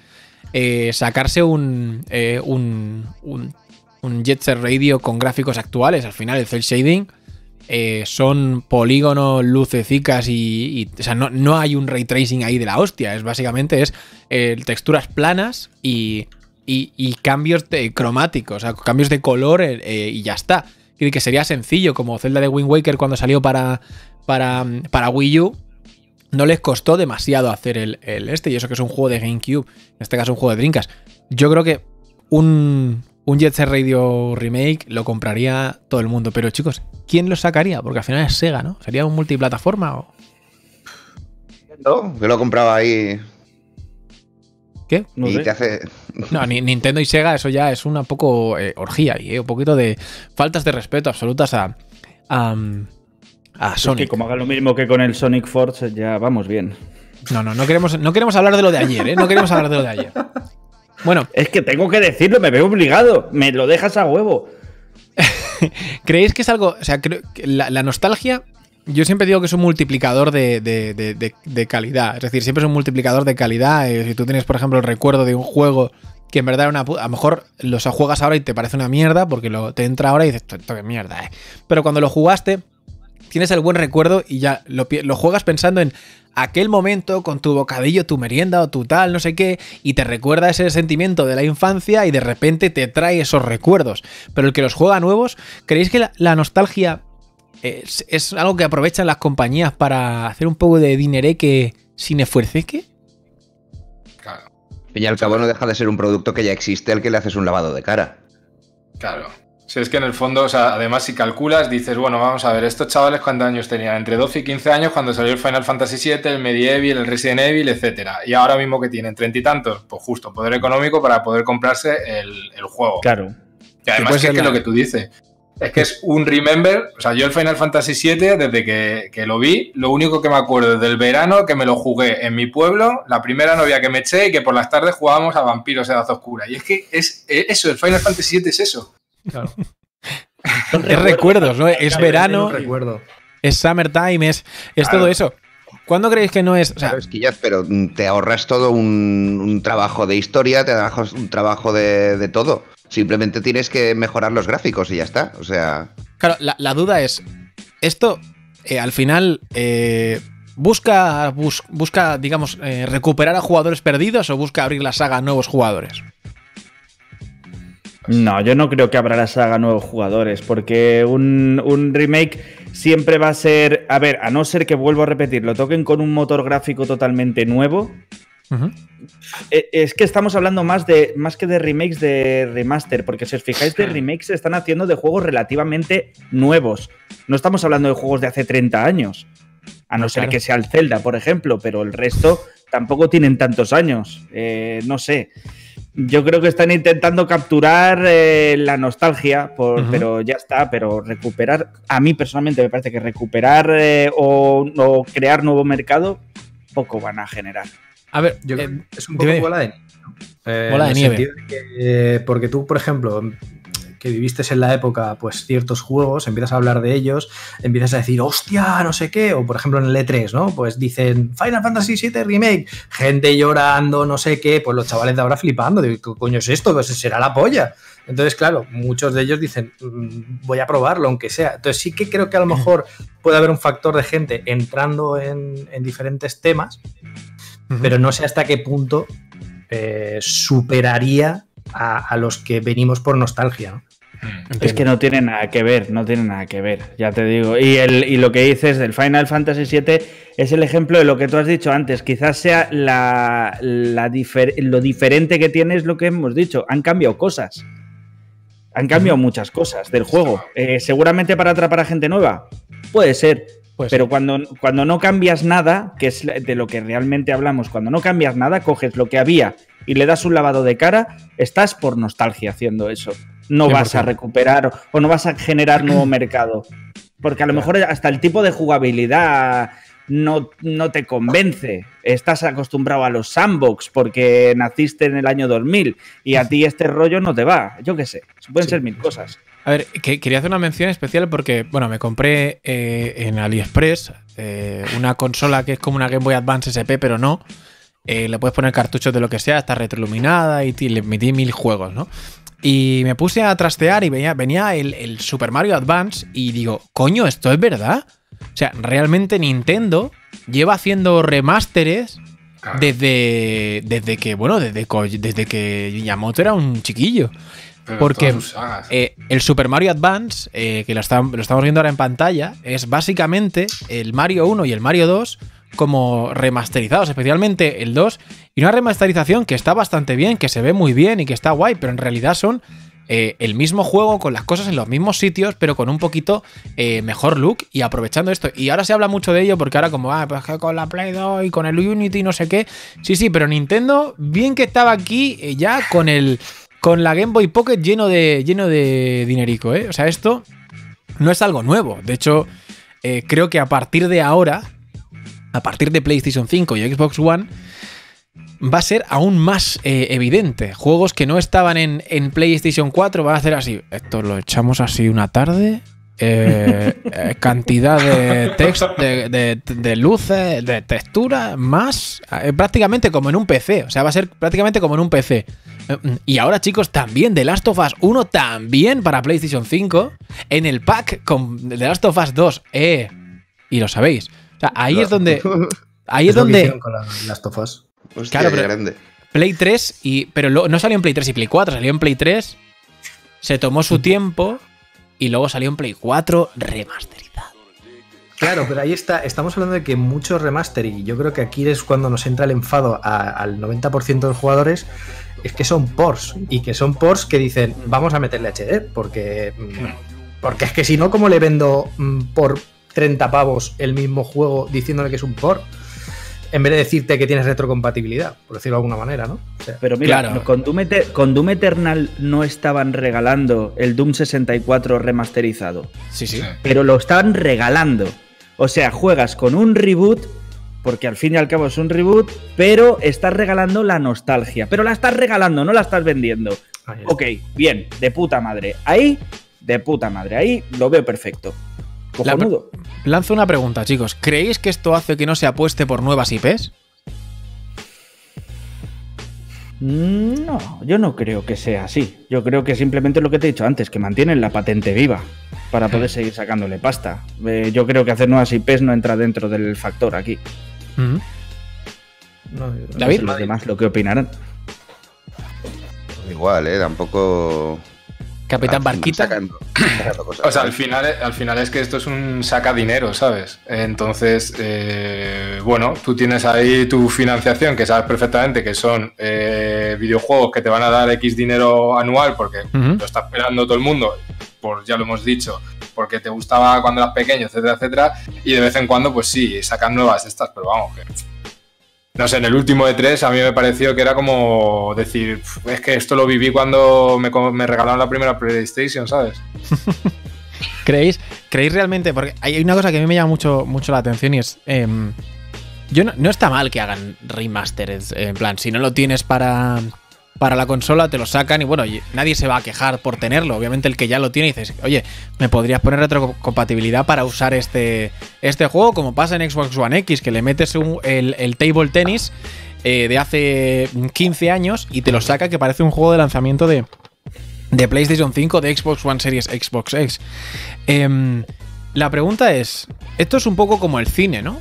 eh, sacarse un, eh, un, un, un, Jet Set Radio con gráficos actuales. Al final, el cel shading eh, son polígonos, lucecicas y, y. o sea, no, no, hay un ray tracing ahí de la hostia. Es básicamente es texturas planas y, y, cambios de, cromáticos, o sea, cambios de color y ya está que sería sencillo, como Zelda de Wind Waker cuando salió para, para, para Wii U. No les costó demasiado hacer el, este, y eso que es un juego de GameCube, en este caso un juego de Drinkas. Yo creo que un, un Jet Set Radio Remake lo compraría todo el mundo, pero chicos, ¿quién lo sacaría? Porque al final es Sega, ¿no? ¿Sería un multiplataforma o...? No, que lo compraba ahí ¿Qué? No, no, Nintendo y Sega, eso ya es una poco eh, orgía y eh, un poquito de faltas de respeto absolutas a, a, a Sonic. como haga lo mismo que con el Sonic Force, ya vamos bien. No, no, no queremos, no queremos hablar de lo de ayer, ¿eh? No queremos hablar de lo de ayer. Bueno. Es que tengo que decirlo, me veo obligado. Me lo dejas a huevo. ¿Creéis que es algo. O sea, creo que la nostalgia yo siempre digo que es un multiplicador de, calidad. Es decir, siempre es un multiplicador de calidad. Eh, si tú tienes, por ejemplo, el recuerdo de un juego que en verdad era una. A lo mejor los juegas ahora y te parece una mierda porque lo, te entra ahora y dices, esto qué mierda, eh. Pero cuando lo jugaste, tienes el buen recuerdo y ya lo, lo, juegas pensando en aquel momento con tu bocadillo, tu merienda o tu tal, no sé qué, y te recuerda ese sentimiento de la infancia y de repente te trae esos recuerdos. Pero el que los juega nuevos, ¿creéis que la nostalgia es, algo que aprovechan las compañías para hacer un poco de dinereque sin esfuerceque. Claro. Y al cabo no deja de ser un producto que ya existe al que le haces un lavado de cara. Claro. Si es que en el fondo, o sea, además si calculas, dices, bueno, vamos a ver, estos chavales cuántos años tenían, entre 12 y 15 años cuando salió el Final Fantasy VII, el Medieval, el Resident Evil, etcétera. Y ahora mismo que tienen treinta y tantos, pues justo, poder económico para poder comprarse el, juego. Claro. Y además es que lo que tú dices, es que es un remember. O sea, yo el Final Fantasy VII, desde que, lo vi, lo único que me acuerdo es del verano que me lo jugué en mi pueblo, la primera novia que me eché y que por las tardes jugábamos a vampiros de edad oscura. Y es que es eso, el Final Fantasy VII es eso. Claro. es recuerdos, ¿no? Es verano. Recuerdo. Es summertime, es, es todo eso. ¿Cuándo creéis que no es? O sea, pero te ahorras todo un, trabajo de historia, te ahorras un trabajo de todo. Simplemente tienes que mejorar los gráficos y ya está. O sea. Claro, la, duda es. Esto, eh, al final. Eh, ¿Busca, busca digamos, eh, recuperar a jugadores perdidos o busca abrir la saga a nuevos jugadores? No, yo no creo que abra la saga nuevos jugadores, porque un, remake siempre va a ser. A ver, a no ser que vuelvo a repetir, lo toquen con un motor gráfico totalmente nuevo. E, es que estamos hablando más de más que de remakes de remaster, porque si os fijáis de remakes se están haciendo de juegos relativamente nuevos. No estamos hablando de juegos de hace 30 años. A no ser que sea el Zelda, por ejemplo, pero el resto tampoco tienen tantos años. Eh, no sé. Yo creo que están intentando capturar eh, la nostalgia, pero ya está, pero recuperar, a mí personalmente me parece que recuperar eh, o, crear nuevo mercado, poco van a generar. A ver, yo creo es un poco bola de, bola de nieve. porque tú, por ejemplo, que viviste en la época, pues ciertos juegos, empiezas a hablar de ellos, empiezas a decir, hostia, no sé qué, o por ejemplo en el E3, ¿no? Pues dicen Final Fantasy VII Remake, gente llorando, no sé qué, pues los chavales de ahora flipando, ¿qué coño es esto? Pues será la polla. Entonces, claro, muchos de ellos dicen, mm, voy a probarlo, aunque sea. Entonces, sí que creo que a lo mejor puede haber un factor de gente entrando en, diferentes temas, pero no sé hasta qué punto eh, superaría a, los que venimos por nostalgia. ¿no? Es que no tiene nada que ver, no tiene nada que ver, ya te digo. Y, el, lo que dices del Final Fantasy VII es el ejemplo de lo que tú has dicho antes. Quizás sea la, lo diferente que tiene es lo que hemos dicho. Han cambiado cosas. Han cambiado muchas cosas del juego. Eh, seguramente para atrapar a gente nueva. Puede ser. pero cuando, cuando no cambias nada, que es de lo que realmente hablamos, cuando no cambias nada, coges lo que había y le das un lavado de cara, estás por nostalgia haciendo eso no vas a recuperar o no vas a generar nuevo mercado. Porque a lo mejor hasta el tipo de jugabilidad no, no, te convence. Estás acostumbrado a los sandbox porque naciste en el año 2000 y a ti este rollo no te va. Yo qué sé, pueden ser mil cosas. A ver, quería hacer una mención especial porque, bueno, me compré eh, en AliExpress eh, una consola que es como una Game Boy Advance SP, pero no. Eh, le puedes poner cartuchos de lo que sea, está retroiluminada y le metí mil juegos, ¿no? Y me puse a trastear y venía, venía el, Super Mario Advance y digo, coño, ¿esto es verdad? O sea, realmente Nintendo lleva haciendo remasteres desde, desde que, bueno, desde, desde que Yamamoto era un chiquillo. Porque eh, el Super Mario Advance, eh, que lo, lo, estamos viendo ahora en pantalla, es básicamente el Mario 1 y el Mario 2 como remasterizados, especialmente el 2, y una remasterización que está bastante bien, que se ve muy bien y que está guay, pero en realidad son eh, el mismo juego con las cosas en los mismos sitios, pero con un poquito eh, mejor look y aprovechando esto. Y ahora se habla mucho de ello porque ahora como, ah, pues que con la Play 2 y con el Unity no sé qué. Sí, sí, pero Nintendo, bien que estaba aquí eh, ya con el con la Game Boy Pocket lleno de lleno de dinerico, ¿eh? O sea, esto no es algo nuevo. De hecho, creo que a partir de ahora a partir de PlayStation 5 y Xbox One, va a ser aún más eh, evidente. Juegos que no estaban en, PlayStation 4 van a hacer así. Esto lo echamos así una tarde. Eh, eh, cantidad de texto, de, luces, de textura, más prácticamente como en un PC. O sea, va a ser prácticamente como en un PC. Y ahora, chicos, también The Last of Us 1, también para PlayStation 5, en el pack con The Last of Us 2. Eh, y lo sabéis. O sea, ahí es donde. Ahí es, donde. Con las tofas. claro, pero grande. Play 3 y. Pero no salió en Play 3 y Play 4, salió en Play 3. Se tomó su tiempo. Y luego salió en Play 4 remasterizado. Claro, pero ahí está, estamos hablando de que muchos remaster, y yo creo que aquí es cuando nos entra el enfado al 90% de los jugadores, es que son pors, y que son pors que dicen, vamos a meterle HD, porque, mm, porque es que si no, ¿cómo le vendo mm, por 30 pavos el mismo juego diciéndole que es un port. En vez de decirte que tienes retrocompatibilidad, por decirlo de alguna manera, ¿no? Pero mira, con, Doom Eternal no estaban regalando el Doom 64 remasterizado. Sí, sí. Pero lo estaban regalando. O sea, juegas con un reboot, porque al fin y al cabo es un reboot, pero estás regalando la nostalgia. Pero la estás regalando, no la estás vendiendo. Ok, bien, de puta madre. Ahí, de puta madre. Ahí lo veo perfecto lanzo una pregunta, chicos. ¿Creéis que esto hace que no se apueste por nuevas IPs? Mm, no, yo no creo que sea así. Yo creo que simplemente lo que te he dicho antes, que mantienen la patente viva para poder mm. seguir sacándole pasta. Eh, yo creo que hacer nuevas IPs no entra dentro del factor aquí. Mm. David, los demás lo que opinarán. Igual, ¿eh? Tampoco Capitán Barquita. o sea, al final, al final es que esto es un saca dinero, ¿sabes? Entonces, eh, bueno, tú tienes ahí tu financiación, que sabes perfectamente que son eh, videojuegos que te van a dar X dinero anual porque lo está esperando todo el mundo, por ya lo hemos dicho, porque te gustaba cuando eras pequeño, etcétera, etcétera. Y de vez en cuando, pues sí, sacan nuevas estas, pero vamos, que no sé, en el último de tres a mí me pareció que era como decir, es que esto lo viví cuando me, regalaron la primera PlayStation, ¿sabes? ¿Creéis, ¿Creéis realmente? Porque hay una cosa que a mí me llama mucho, mucho la atención y es... Em, yo no, está mal que hagan remasters, en plan, si no lo tienes para, para la consola, te lo sacan y bueno, nadie se va a quejar por tenerlo. Obviamente el que ya lo tiene dices, oye, me podrías poner retrocompatibilidad para usar este, este juego, como pasa en Xbox One X, que le metes el, table tennis eh, de hace 15 años y te lo saca que parece un juego de lanzamiento de, de PlayStation 5, de Xbox One Series Xbox X. Em, la pregunta es, esto es un poco como el cine, ¿no?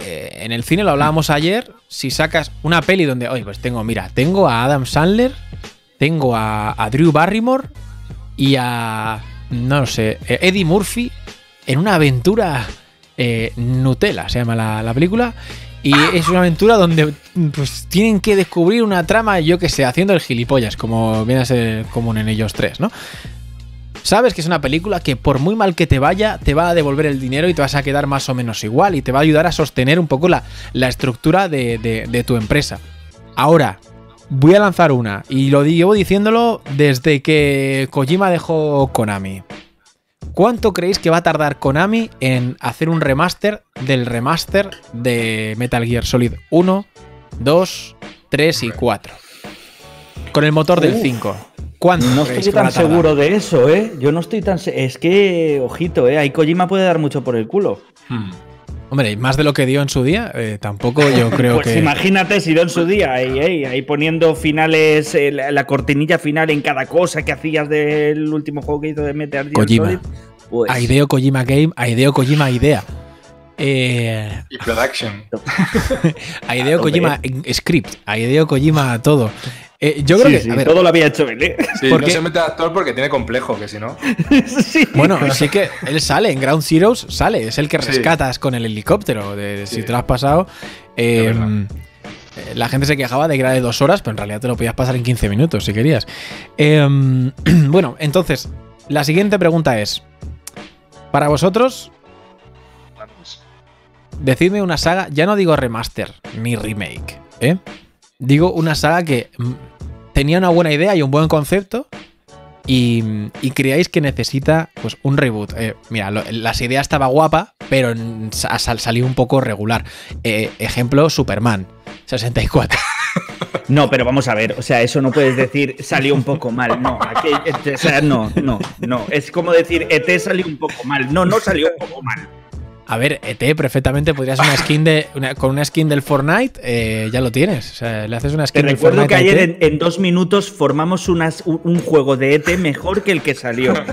Eh, en el cine lo hablábamos ayer, si sacas una peli donde, oye, pues tengo, mira, tengo a Adam Sandler, tengo a, Drew Barrymore y a, no sé, eh, Eddie Murphy en una aventura eh, Nutella, se llama la, película. Y es una aventura donde pues, tienen que descubrir una trama, yo que sé, haciendo el gilipollas, como viene a ser común en ellos tres, ¿no? Sabes que es una película que por muy mal que te vaya, te va a devolver el dinero y te vas a quedar más o menos igual y te va a ayudar a sostener un poco la, la estructura de, tu empresa. Ahora, voy a lanzar una y lo llevo diciéndolo desde que Kojima dejó Konami. ¿Cuánto creéis que va a tardar Konami en hacer un remaster del remaster de Metal Gear Solid 1, 2, 3 y 4? Con el motor del 5. No estoy tan seguro de eso, ¿eh? Yo no estoy tan. Es que, ojito, ¿eh? Ahí Kojima puede dar mucho por el culo. Hmm. Hombre, más de lo que dio en su día, eh, tampoco yo creo pues que. Pues imagínate si dio en su día, ahí, ahí, poniendo finales, eh, la, cortinilla final en cada cosa que hacías del último juego que hizo de Metal Gear Kojima. Pues... Aideo Kojima Game, Aideo Kojima Idea. Eh... Y Production. Aideo Kojima Script, Aideo Kojima todo. Eh, yo creo que. todo lo había hecho él. ¿eh? Sí, porque... no se mete actor porque tiene complejo, que si no. Bueno, sí que él sale, en Ground Zeroes sale, es el que rescatas con el helicóptero. De, Si te lo has pasado. Em, la gente se quejaba de que era de dos horas, pero en realidad te lo podías pasar en 15 minutos si querías. Em, bueno, entonces, la siguiente pregunta es: Para vosotros, decidme una saga, ya no digo remaster ni remake, ¿eh? Digo una saga que mm, tenía una buena idea y un buen concepto y, creáis que necesita pues un reboot. Eh, mira, las ideas estaba guapa, pero salió un poco regular. Eh, ejemplo, Superman 64. No, pero vamos a ver, o sea, eso no puedes decir salió un poco mal, no, sea, no, no, no, es como decir ET salió un poco mal, no, no salió un poco mal. A ver, ET perfectamente podrías una skin de con una skin del Fortnite, eh, ya lo tienes. O sea, le haces una skin Te recuerdo que ayer en, dos minutos formamos un, juego de ET mejor que el que salió.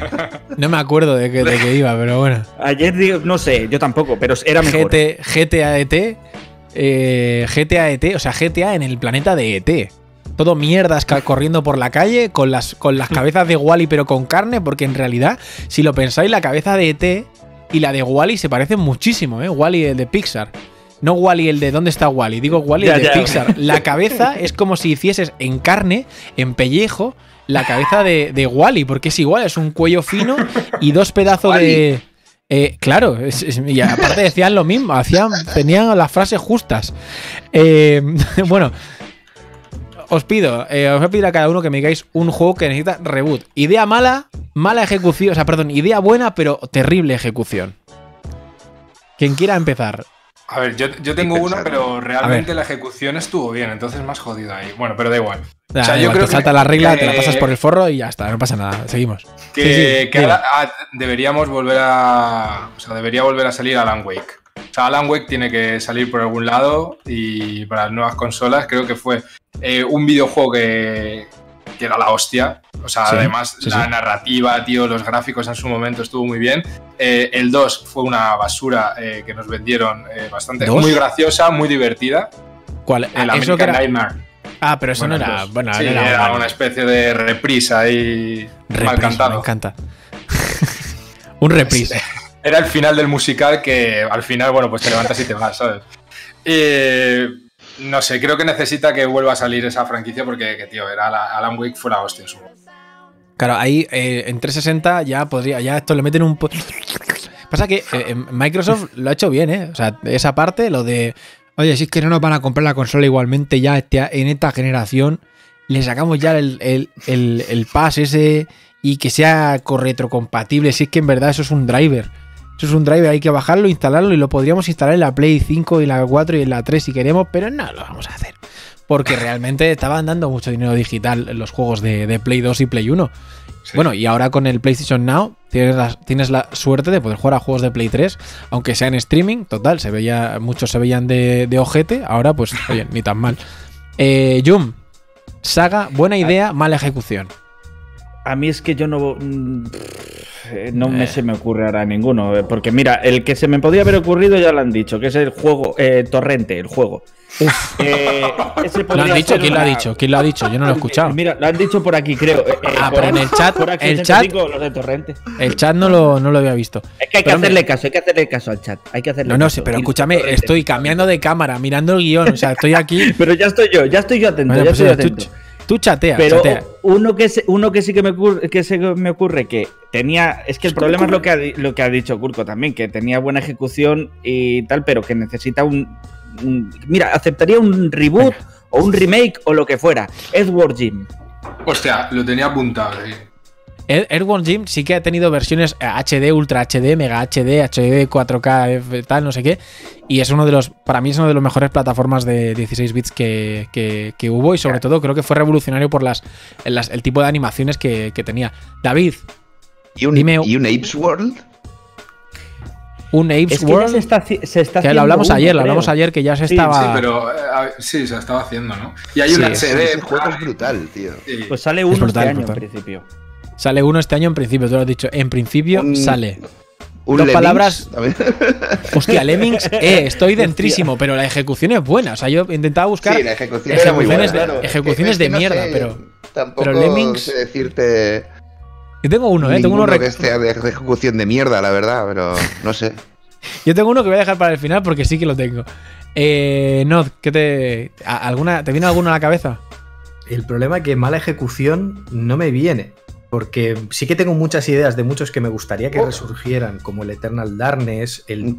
No me acuerdo de qué, iba, pero bueno. Ayer digo, no sé, yo tampoco, pero era mejor. GT, GTA ET, eh, GTA ET, o sea, GTA en el planeta de ET todo mierdas corriendo por la calle con las, con las cabezas de Wally pero con carne, porque en realidad, si lo pensáis, la cabeza de ET y la de Wally se parecen muchísimo, ¿eh? Wally el de Pixar. No Wally el de ¿dónde está Wally? Digo Wally el de Pixar. La cabeza es como si hicieses en carne, en pellejo, la cabeza de, de Wally, porque es igual, es un cuello fino y dos pedazos de. Eh, claro, y aparte decían lo mismo, hacían, tenían las frases justas. Eh, bueno, os pido, eh, os voy a pedir a cada uno que me digáis un juego que necesita reboot. Idea mala, mala ejecución, o sea, perdón, idea buena, pero terrible ejecución. Quien quiera empezar. A ver, yo, tengo uno, pero realmente la ejecución estuvo bien, entonces más jodido ahí. Bueno, pero da igual. o sea, yo creo te salta la regla, te la pasas por el forro y ya está, no pasa nada. Seguimos. Que, ahora ah, deberíamos volver a. O sea, debería volver a salir Alan Wake. O sea, Alan Wake tiene que salir por algún lado y para las nuevas consolas creo que fue eh, un videojuego que, que, era la hostia. O sea, además la narrativa, tío, los gráficos en su momento estuvo muy bien. Eh, el 2 fue una basura eh, que nos vendieron bastante, muy graciosa, muy divertida. ¿Cuál? El American Nightmare. Ah, pero eso no era. Bueno, era, una especie de reprisa ahí. mal cantado. Me encanta. un reprise. Era el final del musical que al final, bueno, pues te levantas y te vas, ¿sabes? no sé, creo que necesita que vuelva a salir esa franquicia porque, que, tío, era Alan Wake fue la hostia en su Claro, ahí eh, en 360 ya podría, ya esto le meten un... Pasa que eh, Microsoft lo ha hecho bien, ¿eh? O sea, esa parte, lo de Oye, si es que no nos van a comprar la consola igualmente ya este, en esta generación, le sacamos ya el, el, el, pass ese y que sea retrocompatible. Si es que en verdad eso es un driver. Eso es un driver, hay que bajarlo, instalarlo y lo podríamos instalar en la Play 5 y la 4 y en la 3 si queremos, pero no lo vamos a hacer. Porque realmente estaban dando mucho dinero digital en los juegos de, Play 2 y Play 1. Bueno, y ahora con el PlayStation Now tienes la, tienes la suerte de poder jugar a juegos de Play 3, aunque sea en streaming, total, se veía, muchos se veían de, de ojete, ahora pues, oye, ni tan mal. Eh, Jum, saga, buena idea, mala ejecución. A mí es que yo no. Mm, no me eh. se me ocurre ahora ninguno. Eh, porque mira, el que se me podía haber ocurrido ya lo han dicho, que es el juego, Torrente, el juego. Eh, ¿Lo han dicho? ¿Quién lo ha dicho? ¿Quién lo ha dicho? Yo no lo he escuchado. Mira, lo han dicho por aquí, creo. Eh, ah, pero en el chat. el chat. El chat no lo, no lo había visto. Es que hay que hacerle caso, hay que hacerle caso al chat. Hay que hacerle no, no, sí, pero escúchame, estoy cambiando de cámara, mirando el guion. O sea, estoy aquí. pero ya estoy yo, ya estoy yo atento. ya pues estoy atento. Tú, chateas, pero Uno, que uno que sí que me ocurre que, se me ocurre que tenía. Es que el problema es lo que, ha, lo que ha dicho Kurko también, que tenía buena ejecución y tal, pero que necesita un, mira, aceptaría un reboot o un remake o lo que fuera. Edward Jim. Hostia, lo tenía apuntado ahí. Edward Jim sí que ha tenido versiones HD, eh, Ultra HD, Mega HD, HD 4K, tal, no sé qué. Y es uno de los, para mí es uno de los mejores plataformas de 16 bits que, hubo. Y sobre todo creo que fue revolucionario por las, el tipo de animaciones que, tenía. David, ¿Y un, ¿Y un Apes World? un Apes World. Se está, se está que lo hablamos ayer, lo hablamos ayer que ya se estaba. Sí, pero eh, sí, se estaba haciendo, ¿no? Y hay un HD. Ese juego es brutal, tío. Pues sale uno este año en principio. Sale uno este año en principio, tú lo has dicho. En principio sale. Dos palabras. Hostia, Lemmings, eh, estoy dentrísimo, pero la ejecución es buena. O sea, yo intentaba buscar. Sí, la ejecución ejecuciones, de, ejecuciones de mierda, pero. Tampoco pero Lemmings. Sé decirte yo tengo uno, ¿eh? Tengo uno que esté de ejecución de mierda, la verdad, pero no sé. Yo tengo uno que voy a dejar para el final porque sí que lo tengo. Eh, Nod, ¿qué te. Alguna, ¿Te viene alguno a la cabeza? El problema es que mala ejecución no me viene. Porque sí que tengo muchas ideas de muchos que me gustaría que oh. resurgieran, como el Eternal Darkness, el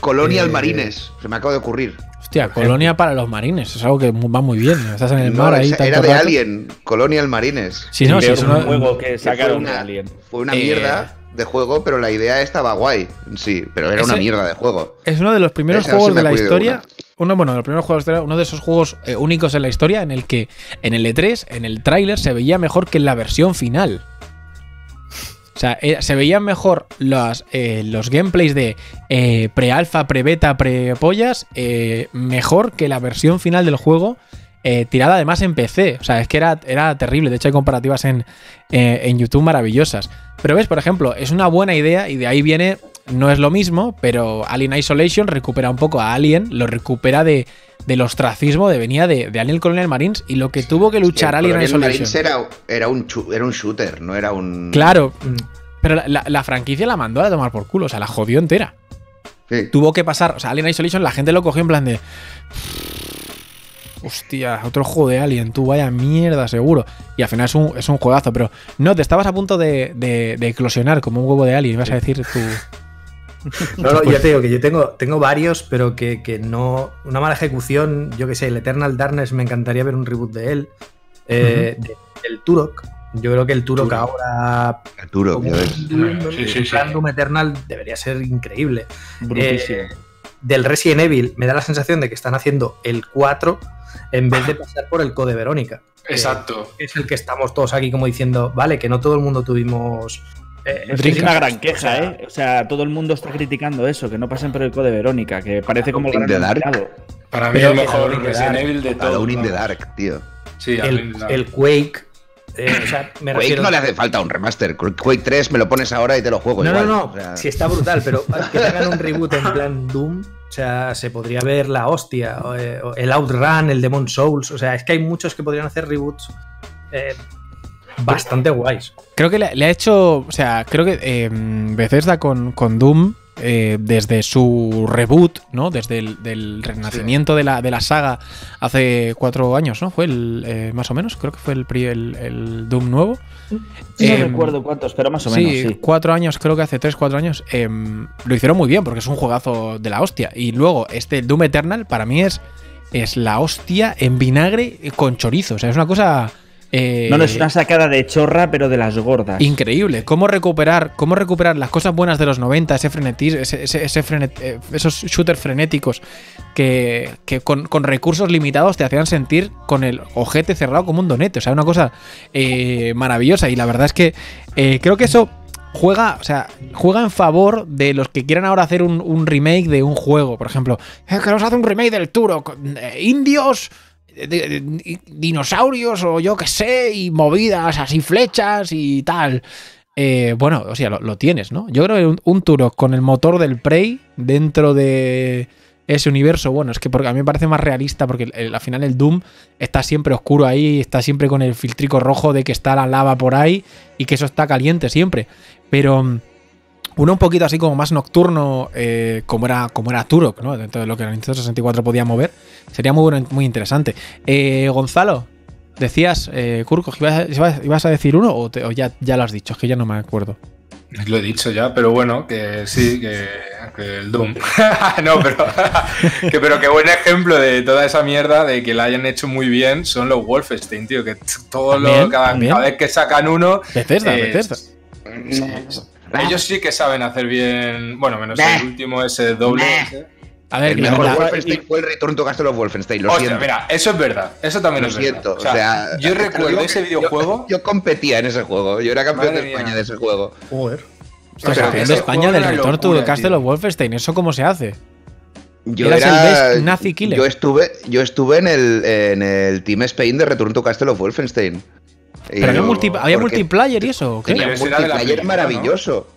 Colonial eh, Marines, se me acaba de ocurrir. Hostia, colonia para los marines, es algo que va muy bien. Estás en el mar ahí. Era de Alien, Colonial Marines. Sí, no, sí, es un juego que sacaron de Alien. Fue una mierda eh, de juego, pero la idea estaba guay. Sí, pero era una mierda de juego. Es uno de los primeros juegos de la historia. Uno, bueno, de los primeros juegos uno de esos juegos eh, únicos en la historia en el que en el E3, en el tráiler, se veía mejor que en la versión final. O sea, eh, se veían mejor los, eh, los gameplays de pre-alfa, pre-beta, pre-pollas, mejor que la versión final del juego, tirada además en PC. O sea, es que era, era terrible. De hecho, hay comparativas en, en YouTube maravillosas. Pero ves, por ejemplo, es una buena idea y de ahí viene, no es lo mismo, pero Alien Isolation recupera un poco a Alien, lo recupera de, del ostracismo de venía de, de, Alien Colonial Marines y lo que tuvo que luchar Alien Isolation. Era, era, un, era un shooter, no era un. Claro, pero la, franquicia la mandó a tomar por culo, o sea, la jodió entera. Tuvo que pasar, o sea, Alien Isolation la gente lo cogió en plan de. Hostia, otro juego de Alien, tú vaya mierda, seguro. Y al final es un, es un juegazo, pero no, te estabas a punto de, de, eclosionar como un huevo de Alien, ibas a decir tú. No, no, ya te digo que yo tengo, tengo varios, pero que, no. Una mala ejecución, yo que sé, el Eternal Darkness me encantaría ver un reboot de él. Eh, el Turok. Yo creo que el Turok, ahora. El Turok, sí, sí, Eternal debería ser increíble. Eh, del Resident Evil me da la sensación de que están haciendo el 4 en vez de pasar por el Code Verónica. Exacto. es el que estamos todos aquí como diciendo, vale, que no todo el mundo tuvimos es una gran queja, ¿eh? O sea, todo el mundo está criticando eso, que no pasen por el code Verónica, que parece como gran Dark. Para mí es el mejor Resident Evil de todo. in the Dark, tío. Sí, el, el Quake eh, o sea, me Quake no le hace falta un remaster. Quake 3 me lo pones ahora y te lo juego. No, no, no. Sí, está brutal, pero que te hagan un reboot en plan Doom. O sea, se podría ver la hostia. Eh, el Outrun, el Demon Souls. O sea, es que hay muchos que podrían hacer reboots eh, bastante guays. Creo que le, ha hecho. O sea, creo que Bethesda con, con Doom eh, desde su reboot, ¿no? Desde el renacimiento de, la, de la saga hace cuatro años, ¿no? Fue el, eh, más o menos, creo que fue el, el, Doom nuevo. No eh, recuerdo cuántos, pero más o menos. Sí, cuatro años, creo que hace tres, cuatro años. Lo hicieron muy bien porque es un juegazo de la hostia. Y luego, este Doom Eternal, para mí es, es la hostia en vinagre con chorizo. O sea, es una cosa eh, no, no, es una sacada de chorra, pero de las gordas. Increíble. ¿Cómo recuperar, cómo recuperar las cosas buenas de los 90, ese frenetismo, eh, esos shooters frenéticos que, con, recursos limitados te hacían sentir con el ojete cerrado como un donete? O sea, una cosa eh, maravillosa. Y la verdad es que creo que eso juega, o sea, juega en favor de los que quieran ahora hacer un, remake de un juego. Por ejemplo, que nos hace un remake del Turo. indios dinosaurios o yo qué sé, y movidas así, flechas y tal. Eh, bueno, o sea, lo, tienes, ¿no? Yo creo que un, un, Turok con el motor del Prey dentro de ese universo, bueno, es que porque a mí me parece más realista porque al final el Doom está siempre oscuro ahí, está siempre con el filtrico rojo de que está la lava por ahí y que eso está caliente siempre. Pero uno un poquito así como más nocturno, eh, como, era, como era Turok, ¿no? Dentro de lo que el Nintendo 64 podía mover. Sería muy, muy interesante. Eh, Gonzalo, decías, eh, Kurko, ¿ibas, a decir uno o, ya, ya lo has dicho? Es que ya no me acuerdo. Lo he dicho ya, pero bueno, que sí, que, el Doom. no, pero que, pero qué buen ejemplo de toda esa mierda de que la hayan hecho muy bien son los Wolfenstein, tío. Que todo lo, cada, vez que sacan uno. Bethesda, Bethesda. Ellos sí que saben hacer bien. Bueno, menos el último ese doble. A ver, el mejor Wolfenstein fue el Return to Castle of Wolfenstein, lo siento. mira, eso es verdad, eso también lo es siento, verdad. O sea, yo recuerdo ese videojuego. Yo, competía en ese juego, yo era campeón de España de ese juego. Joder. campeón de España del Return to Castle of Wolfenstein, ¿eso cómo se hace? Yo era, el Nazi Killer. Yo estuve, yo estuve en el, en el Team Spain de Return to Castle of Wolfenstein. Pero había, multiplayer y eso. ¿qué? Tenía un multiplayer maravilloso.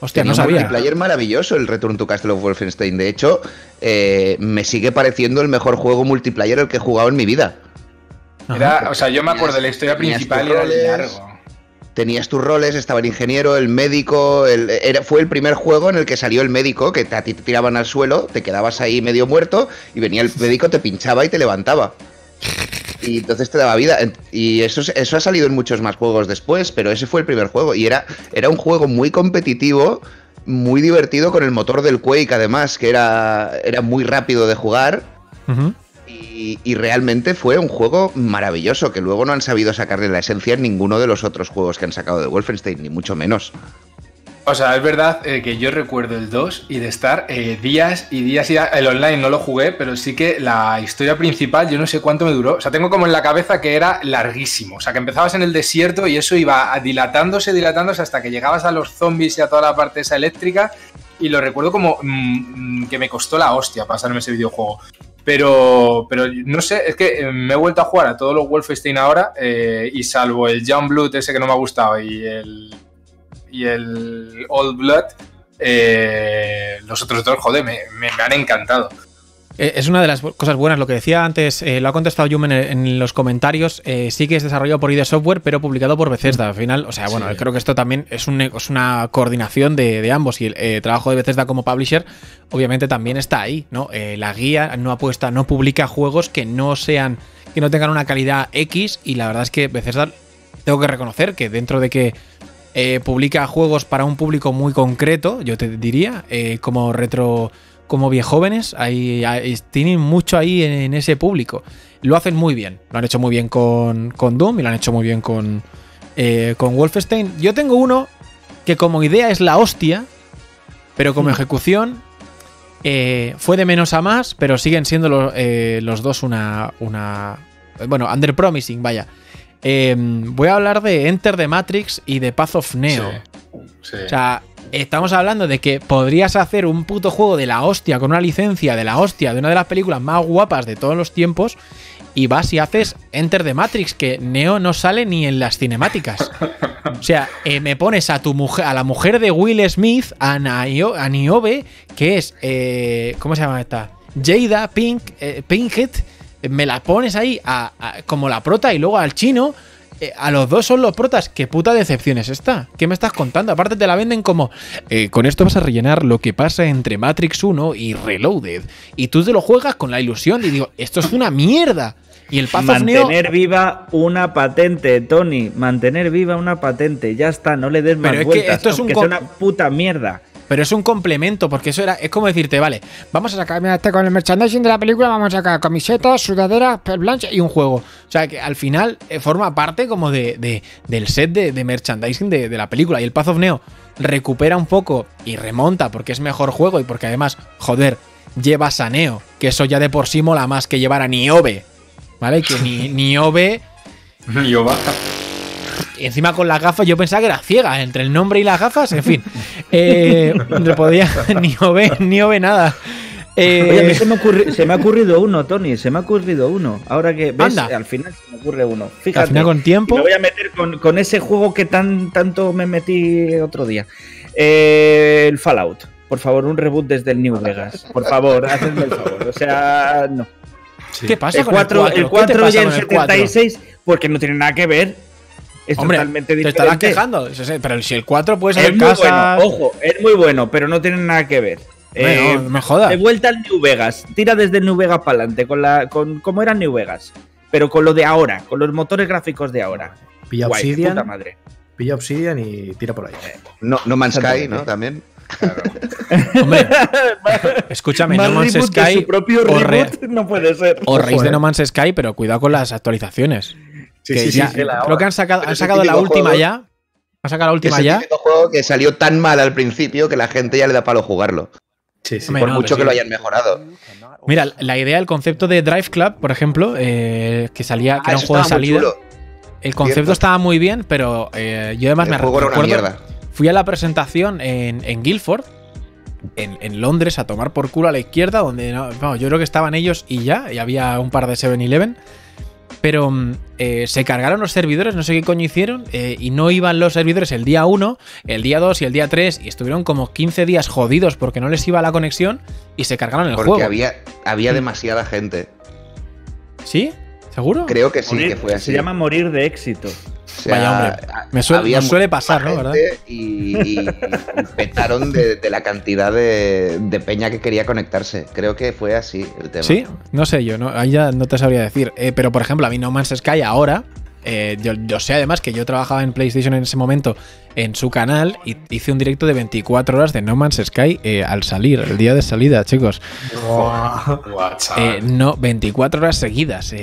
Hostia, no sabía. Un multiplayer maravilloso el Return to Castle of Wolfenstein. De hecho, eh, me sigue pareciendo el mejor juego multiplayer el que he jugado en mi vida. o sea, yo me acuerdo de la historia principal y era largo. Tenías tus roles, estaba el ingeniero, el médico. era, fue el primer juego en el que salió el médico, que a ti te tiraban al suelo, te quedabas ahí medio muerto y venía el médico, te pinchaba y te levantaba y entonces te daba vida. Y eso, eso ha salido en muchos más juegos después, pero ese fue el primer juego. Y era, era un juego muy competitivo, muy divertido con el motor del Quake, además, que era, era muy rápido de jugar. y, y, realmente fue un juego maravilloso, que luego no han sabido sacarle la esencia en ninguno de los otros juegos que han sacado de Wolfenstein, ni mucho menos. O sea, es verdad eh, que yo recuerdo el 2 y de estar eh, días y días y el online no lo jugué, pero sí que la historia principal yo no sé cuánto me duró. O sea, tengo como en la cabeza que era larguísimo. O sea, que empezabas en el desierto y eso iba dilatándose, dilatándose hasta que llegabas a los zombies y a toda la parte esa eléctrica. Y lo recuerdo como mm, que me costó la hostia pasarme ese videojuego. Pero, pero no sé, es que eh, me he vuelto a jugar a todos los Wolfenstein ahora y salvo el Young Blood ese que no me ha gustado y el y el Old Blood, eh, los otros dos, joder, me, han encantado. Eh, es una de las cosas buenas, lo que decía antes, eh, lo ha contestado Yumen en, los comentarios, sí que es desarrollado por ID Software, pero publicado por Bethesda. Al final, o sea, bueno, creo que esto también es, es una coordinación de, ambos y el trabajo de Bethesda como publisher, obviamente también está ahí, ¿no? la guía no apuesta, no publica juegos que no sean, que no tengan una calidad X y la verdad es que Bethesda, tengo que reconocer que dentro de que eh, publica juegos para un público muy concreto, yo te diría, eh, como retro, como viejóvenes, hay, tienen mucho ahí en, ese público. Lo hacen muy bien, lo han hecho muy bien con, con Doom y lo han hecho muy bien con, eh, con Wolfenstein. Yo tengo uno que como idea es la hostia, pero como hmm. ejecución fue de menos a más, pero siguen siendo los dos una, una... Bueno, under promising, vaya. Em, voy a hablar de Enter the Matrix y de Path of Neo. O sea, estamos hablando de que podrías hacer un puto juego de la hostia con una licencia de la hostia de una de las películas más guapas de todos los tiempos y vas y haces Enter the Matrix, que Neo no sale ni en las cinemáticas. O sea, eh, me pones a tu mujer, a la mujer de Will Smith, a, Niobe, que es. Eh, ¿Cómo se llama esta? Jada Pink, eh, Pinkett, me la pones ahí como la prota y luego al chino. a los dos son los protas. ¿Qué puta decepción es esta? ¿Qué me estás contando? Aparte te la venden como, con esto vas a rellenar lo que pasa entre Matrix 1 y Reloaded. Y tú te lo juegas con la ilusión y digo, esto es una mierda. Y el Path Mantener viva una patente, Tony. Mantener viva una patente. Ya está, no le des más Pero vueltas. esto es un una puta mierda. Pero es un complemento, porque eso era. Es como decirte, vale, vamos a sacar. Mira, este con el merchandising de la película vamos a sacar camisetas, sudaderas, blanche y un juego. O sea, que al final eh, forma parte como de, del set de, merchandising de, la película. Y el Path of Neo recupera un poco y remonta porque es mejor juego y porque además, joder, llevas a Neo, que eso ya de por sí mola más que llevar a Niobe ¿vale? Que ni, ni Ove. Ova. Encima con las gafas, yo pensaba que era ciega. Entre el nombre y las gafas, en fin. Eh, no podía ni Ove, ni Ove nada. Eh, Oye, a mí se me, se me, ha ocurrido uno, Tony. Se me ha ocurrido uno. Ahora que ves, al final se me ocurre uno. Fíjate. Al final con tiempo. Me voy a meter con, con, ese juego que tan, tanto me metí otro día. Eh, el Fallout. Por favor, un reboot desde el New Vegas. Por favor, hacedme el favor. O sea, no. ¿Qué pasa el con 4, el 4? y el 76? Porque no tiene nada que ver. Es totalmente diferente. Te estarás quejando. Pero si el 4 puede ser casa. ojo, es muy bueno, pero no tiene nada que ver. Eh, no me jodas. De vuelta al New Vegas. Tira desde New Vegas para adelante. Con la, con cómo era New Vegas. Pero con lo de ahora. Con los motores gráficos de ahora. Pilla Obsidian. madre. Pilla Obsidian y tira por ahí. No, no Man's Sky, ¿no? También. Hombre, escúchame, No Man's Sky. propio o no puede ser. O raíz de No Man's Sky, pero cuidado con las actualizaciones. Sí, sí, creo que han sacado, han sacado la última ya. Han sacado la última ya. juego que salió tan mal al principio que la gente ya le da palo jugarlo. Sí, sí. Por mucho que lo hayan mejorado. Mira, la idea, el concepto de Drive Club, por ejemplo, eh, que salía, que era ah, un juego de salida. El concepto estaba muy bien, pero eh, yo además me recuerdo, Fui a la presentación en, en Guildford, en, Londres, a tomar por culo a la izquierda, donde yo creo que estaban ellos y ya, y había un par de 7-Eleven. Pero mm, eh, se cargaron los servidores, no sé qué coño hicieron, eh, y no iban los servidores el día 1, el día 2 y el día 3, y estuvieron como 15 días jodidos porque no les iba la conexión y se cargaron el juego. Porque había, había demasiada gente. ¿Sí? ¿Seguro? Creo que sí, que fue así. Se llama morir de éxito. Vaya hombre, me suele, pasar, ¿no? ¿verdad? Y, petaron de, la cantidad de, peña que quería conectarse. Creo que fue así el tema. Sí, no sé yo, no, ahí ya no te sabría decir. Eh, pero por ejemplo, a mí No Man's Sky ahora, eh, yo, sé además que yo trabajaba en PlayStation en ese momento en su canal y hice un directo de 24 horas de No Man's Sky eh, al salir, el día de salida, chicos. no, 24 horas seguidas.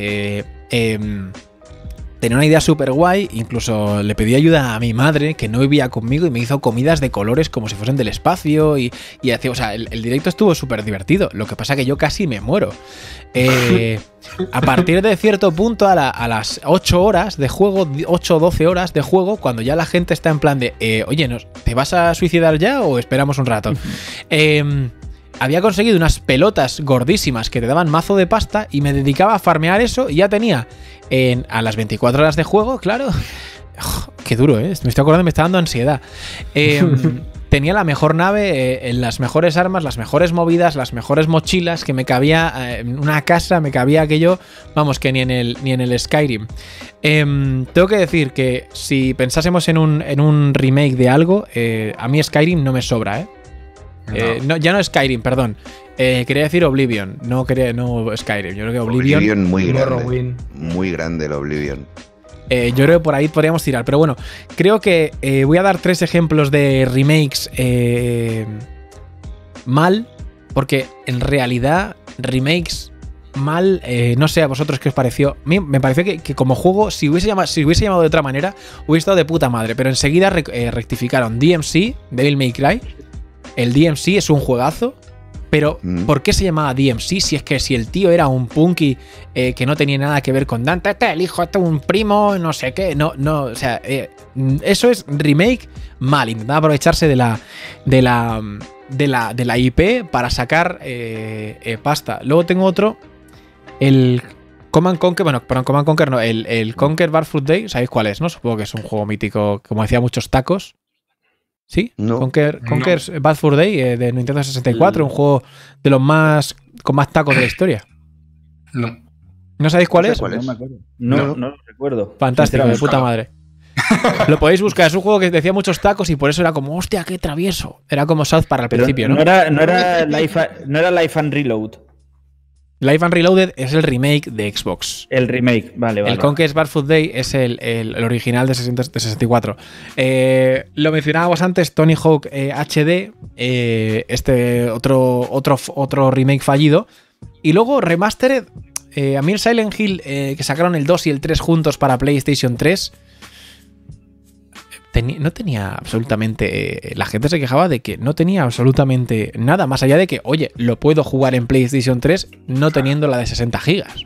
Tenía una idea súper guay, incluso le pedí ayuda a mi madre, que no vivía conmigo, y me hizo comidas de colores como si fuesen del espacio, y, y hacía, o sea, el, directo estuvo súper divertido, lo que pasa que yo casi me muero. Eh, a partir de cierto punto, a, las 8 horas de juego, 8 o 12 horas de juego, cuando ya la gente está en plan de, eh, oye, ¿te vas a suicidar ya o esperamos un rato? Eh, había conseguido unas pelotas gordísimas que te daban mazo de pasta y me dedicaba a farmear eso y ya tenía en, a las 24 horas de juego, claro. qué duro, ¿eh? Me estoy acordando, me está dando ansiedad. Em, tenía la mejor nave, eh, en las mejores armas, las mejores movidas, las mejores mochilas, que me cabía eh, en una casa, me cabía aquello, vamos, que ni en el, ni en el Skyrim. Em, tengo que decir que si pensásemos en un, en un remake de algo, eh, a mí Skyrim no me sobra, ¿eh? Eh, no. ya no Skyrim, perdón. Eh, quería decir Oblivion, no, quería, no Skyrim. Yo creo que Oblivion. Oblivion muy grande. Muy grande el Oblivion. Eh, yo creo que por ahí podríamos tirar. Pero bueno, creo que voy a dar tres ejemplos de remakes mal. Porque en realidad, remakes mal, no sé a vosotros qué os pareció. me pareció que, como juego, si hubiese, llamado, si hubiese llamado de otra manera, hubiese estado de puta madre. Pero enseguida rectificaron DMC, Devil May Cry el DMC es un juegazo. Pero, mm. ¿por qué se llamaba DMC? Si es que si el tío era un punky eh, que no tenía nada que ver con Dante, este el hijo, este un primo, no sé qué. No, no, o sea, eh, eso es remake mal. Intentaba aprovecharse de la. de la. de la, de la IP para sacar eh, pasta. Luego tengo otro. El Command Conquer, bueno, perdón, Command Conquer no, el, el Conquer Barfoot Day, ¿sabéis cuál es, no? Supongo que es un juego mítico, como decía, muchos tacos. ¿Sí? Conquer, Bad Fur Day eh, de Nintendo 64, un juego de los más con más tacos de la historia. No. ¿No sabéis cuál es? No, no, lo recuerdo. Fantástico, de puta madre. lo podéis buscar, es un juego que decía muchos tacos y por eso era como, hostia, qué travieso. Era como South para el principio, ¿no? No era, no era, Life, no era Life and Reload. Life and Reloaded es el remake de Xbox. El remake, vale, vale. El Conquest Barfoot Day es el, original de, 64. Eh, lo mencionábamos antes, Tony Hawk HD, eh, eh, este otro, otro, otro remake fallido. Y luego Remastered, a mí el Silent Hill, que sacaron el 2 y el 3 juntos para PlayStation 3 no tenía absolutamente. la gente se quejaba de que no tenía absolutamente nada, más allá de que, oye, lo puedo jugar en PlayStation 3 no teniendo la de 60 gigas.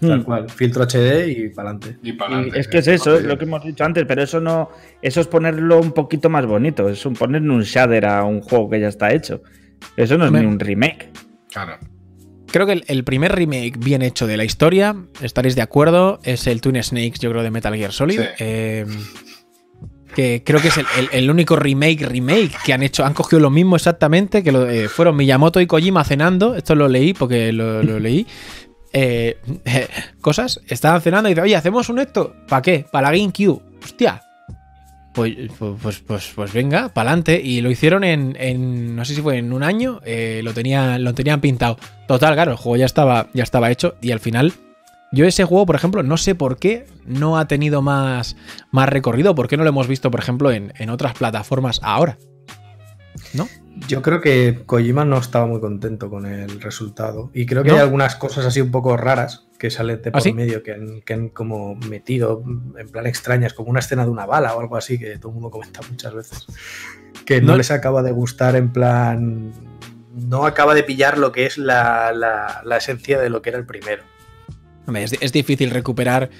Tal cual, filtro HD y para adelante. Es que es eso, es lo que hemos dicho antes, pero eso no. Eso es ponerlo un poquito más bonito. Es un ponerle un shader a un juego que ya está hecho. Eso no es ni un remake. Claro. Creo que el, primer remake bien hecho de la historia, estaréis de acuerdo, es el Twin Snakes, yo creo, de Metal Gear Solid. Eh, que creo que es el, único remake remake que han hecho. Han cogido lo mismo exactamente, que lo, eh, fueron Miyamoto y Kojima cenando. Esto lo leí porque lo, leí. Eh, cosas, estaban cenando y dicen, oye, ¿hacemos un esto? ¿Para qué? Para la GameCube. Hostia, pues, pues, pues, pues, venga, para adelante. Y lo hicieron en, no sé si fue en un año, eh, lo, tenían, lo tenían pintado. Total, claro, el juego ya estaba, ya estaba hecho y al final, yo ese juego, por ejemplo, no sé por qué no ha tenido más, más recorrido, por qué no lo hemos visto, por ejemplo, en, en otras plataformas ahora. ¿No? Yo creo que Kojima no estaba muy contento con el resultado. Y creo que hay algunas cosas así un poco raras que salen de ¿Ah, por medio que han, como metido en plan extrañas, como una escena de una bala o algo así, que todo el mundo comenta muchas veces. Que no, les acaba de gustar en plan. No acaba de pillar lo que es la, la, esencia de lo que era el primero. Es, es difícil recuperar.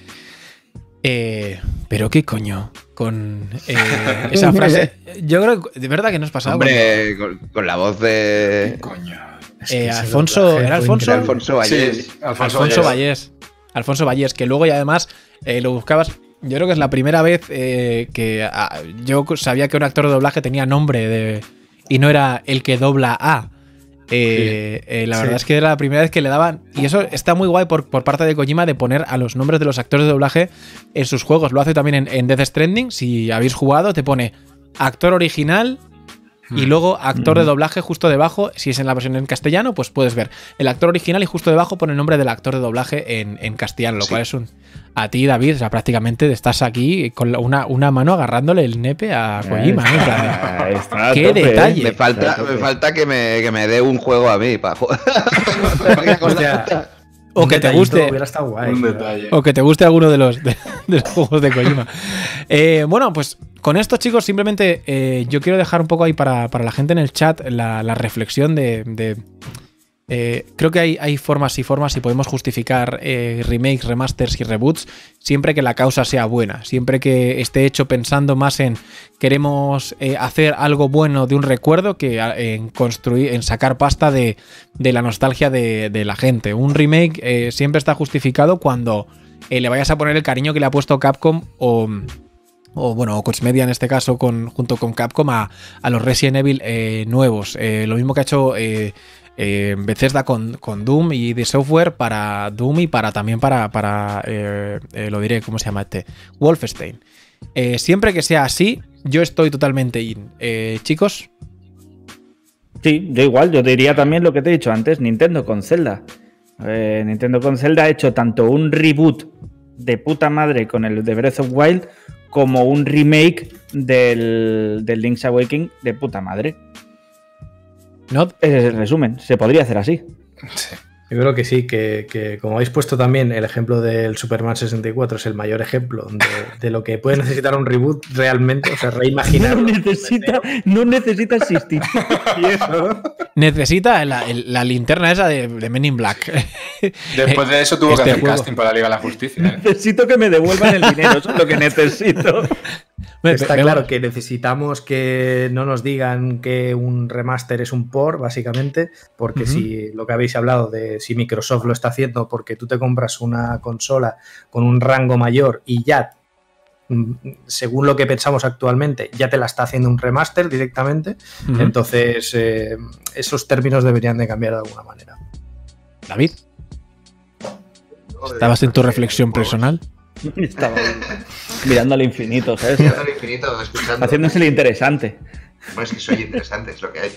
Eh, pero qué coño con eh, esa frase. Yo creo que de verdad que nos pasado. Hombre, con, la voz de. Coño. Eh, Alfonso. ¿Era Alfonso? Alfonso Vallés. Alfonso, Vallés. Alfonso Vallés, que luego y además eh, lo buscabas. Yo creo que es la primera vez que ah, yo sabía que un actor de doblaje tenía nombre de, y no era el que dobla a. Eh, eh, la verdad es que era la primera vez que le daban. Y eso está muy guay por, parte de Kojima de poner a los nombres de los actores de doblaje en sus juegos. Lo hace también en, Death Stranding. Si habéis jugado, te pone actor original, y hmm. luego actor de hmm. doblaje justo debajo, si es en la versión en castellano, pues puedes ver el actor original y justo debajo pone el nombre del actor de doblaje en, castellano, lo cual es un... A ti, David, o sea, prácticamente estás aquí con una, una mano agarrándole el nepe a Kojima. ¡Qué detalle! Me falta, me falta que, me, que me dé un juego a mí para O que te guste. o que te guste alguno de los, de, los juegos de Kojima. Eh, bueno, pues con esto, chicos, simplemente eh, yo quiero dejar un poco ahí para, la gente en el chat la, reflexión de. Eh, creo que hay, hay, formas y formas y podemos justificar remakes, remasters y reboots siempre que la causa sea buena, siempre que esté hecho pensando más en queremos hacer algo bueno de un recuerdo que en construir, en sacar pasta de, la nostalgia de, de, la gente. Un remake siempre está justificado cuando le vayas a poner el cariño que le ha puesto Capcom o o bueno, o Coach Media en este caso, con, junto con Capcom, a, los Resident Evil eh, nuevos. Eh, lo mismo que ha hecho eh, Bethesda con, con, Doom y de software para Doom y para también para, para lo diré, ¿cómo se llama este? Wolfenstein. siempre que sea así, yo estoy totalmente in. Chicos. Sí, yo igual, yo diría también lo que te he dicho antes, Nintendo con Zelda. Nintendo con Zelda ha hecho tanto un reboot de puta madre con el de Breath of Wild como un remake del, Link's Awakening de puta madre. No. es el resumen, se podría hacer así. Yo creo que sí, que, como habéis puesto también, el ejemplo del Superman 64 es el mayor ejemplo de, lo que puede necesitar un reboot realmente, o sea, reimaginar. No necesita, no necesita existir. y eso, Necesita la, linterna esa de, Men in Black. Después de eso tuvo que este hacer casting para la Liga de la Justicia. ¿eh? Necesito que me devuelvan el dinero, eso es lo que necesito. Está claro que necesitamos que no nos digan que un remaster es un por, básicamente, porque si lo que habéis hablado de si Microsoft lo está haciendo porque tú te compras una consola con un rango mayor y ya, mm, según lo que pensamos actualmente, ya te la está haciendo un remaster directamente, entonces eh, esos términos deberían de cambiar de alguna manera. David, ¿estabas en tu reflexión personal? Estaba mirando al infinito, ¿sabes? Mirando al infinito, escuchando. Haciéndose interesante. Bueno, es que soy interesante, es lo que hay.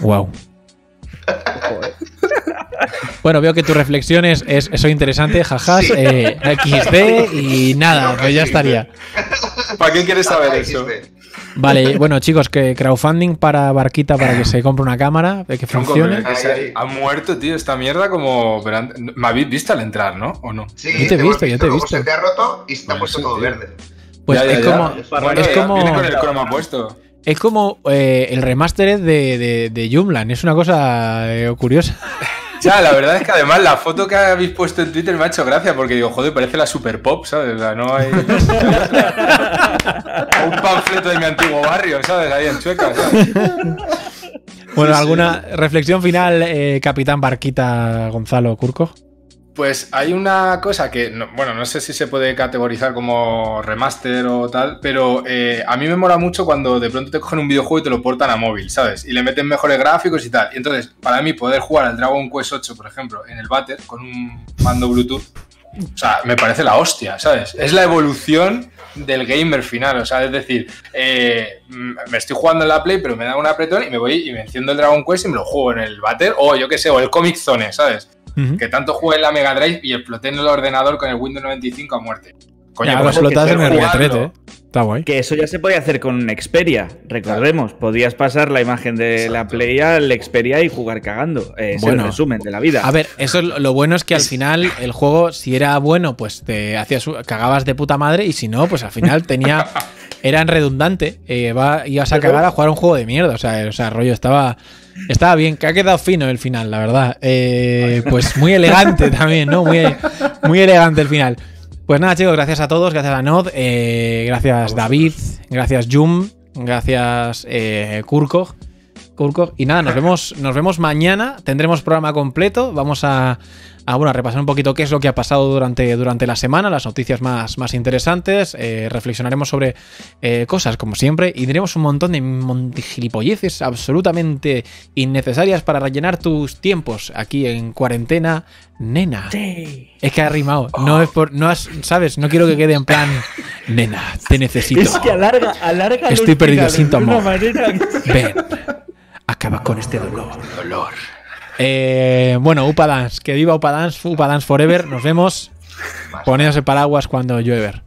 Wow. Bueno, veo que tu reflexión es, eso interesante, jajas, eh, XD y nada, pues ya estaría. ¿Para qué quieres saber eso? Vale, bueno chicos, que crowdfunding para Barquita para que se compre una cámara, que funcione. ha muerto, tío, esta mierda como... Me habéis visto al entrar, ¿no? ¿O no? Sí, yo te he visto, yo te he visto. Se te ha roto y se ha puesto todo verde. Pues es, Como, es como... Viene con el croma puesto. Es como eh, el remaster de, de, de Jumlan, es una cosa eh, curiosa. Ya, la verdad es que además la foto que habéis puesto en Twitter me ha hecho gracia porque digo, joder, parece la Super Pop, ¿sabes? O sea, no hay. un panfleto de mi antiguo barrio, ¿sabes? Ahí en Chueca, ¿sabes? Bueno, ¿alguna reflexión final, eh, Capitán Barquita Gonzalo Curco? Pues hay una cosa que, bueno, no sé si se puede categorizar como remaster o tal, pero eh, a mí me mola mucho cuando de pronto te cogen un videojuego y te lo portan a móvil, ¿sabes? Y le meten mejores gráficos y tal. Y entonces, para mí, poder jugar al Dragon Quest 8, por ejemplo, en el Battle con un mando Bluetooth, o sea, me parece la hostia, ¿sabes? Es la evolución del gamer final, o sea, es decir, eh, me estoy jugando en la Play, pero me da un apretón y me voy y me enciendo el Dragon Quest y me lo juego en el Battle, o yo qué sé, o el Comic Zone, ¿sabes? Que tanto jugué la Mega Drive y exploté en el ordenador con el Windows 95 a muerte. Coño, ya, explotas en el retrete, ¿eh? Está guay. Que eso ya se podía hacer con Xperia, recordemos. Podías pasar la imagen de la Play al Xperia y jugar cagando. Es el resumen de la vida. A ver, eso lo bueno es que al final el juego, si era bueno, pues te hacías cagabas de puta madre y si no, pues al final tenía era redundante. Eh, va, ibas a cagar a jugar un juego de mierda. O sea, o sea, rollo estaba estaba bien, que ha quedado fino el final, la verdad. Eh, pues muy elegante también, ¿no? Muy, muy elegante el final. Pues nada, chicos, gracias a todos, gracias a Nod, eh, gracias David, gracias Jum, gracias eh, Kurko. Y nada, nos vemos, nos vemos mañana. Tendremos programa completo. Vamos a, a, bueno, repasar un poquito qué es lo que ha pasado durante, durante la semana, las noticias más, más interesantes. Eh, reflexionaremos sobre eh, cosas, como siempre, y diremos un montón de gilipolleces absolutamente innecesarias para rellenar tus tiempos aquí en cuarentena. Nena. Es que ha rimado. No es por. No has, ¿Sabes? No quiero que quede en plan. Nena, te necesito. Es que alarga, alarga. Estoy perdido, sin amor. Ven acaba con este dolor. Dolor. Eh, bueno, Upa Dance, que viva Upa Dance, Upa Dance Forever. Nos vemos. Poneos el paraguas cuando llueve.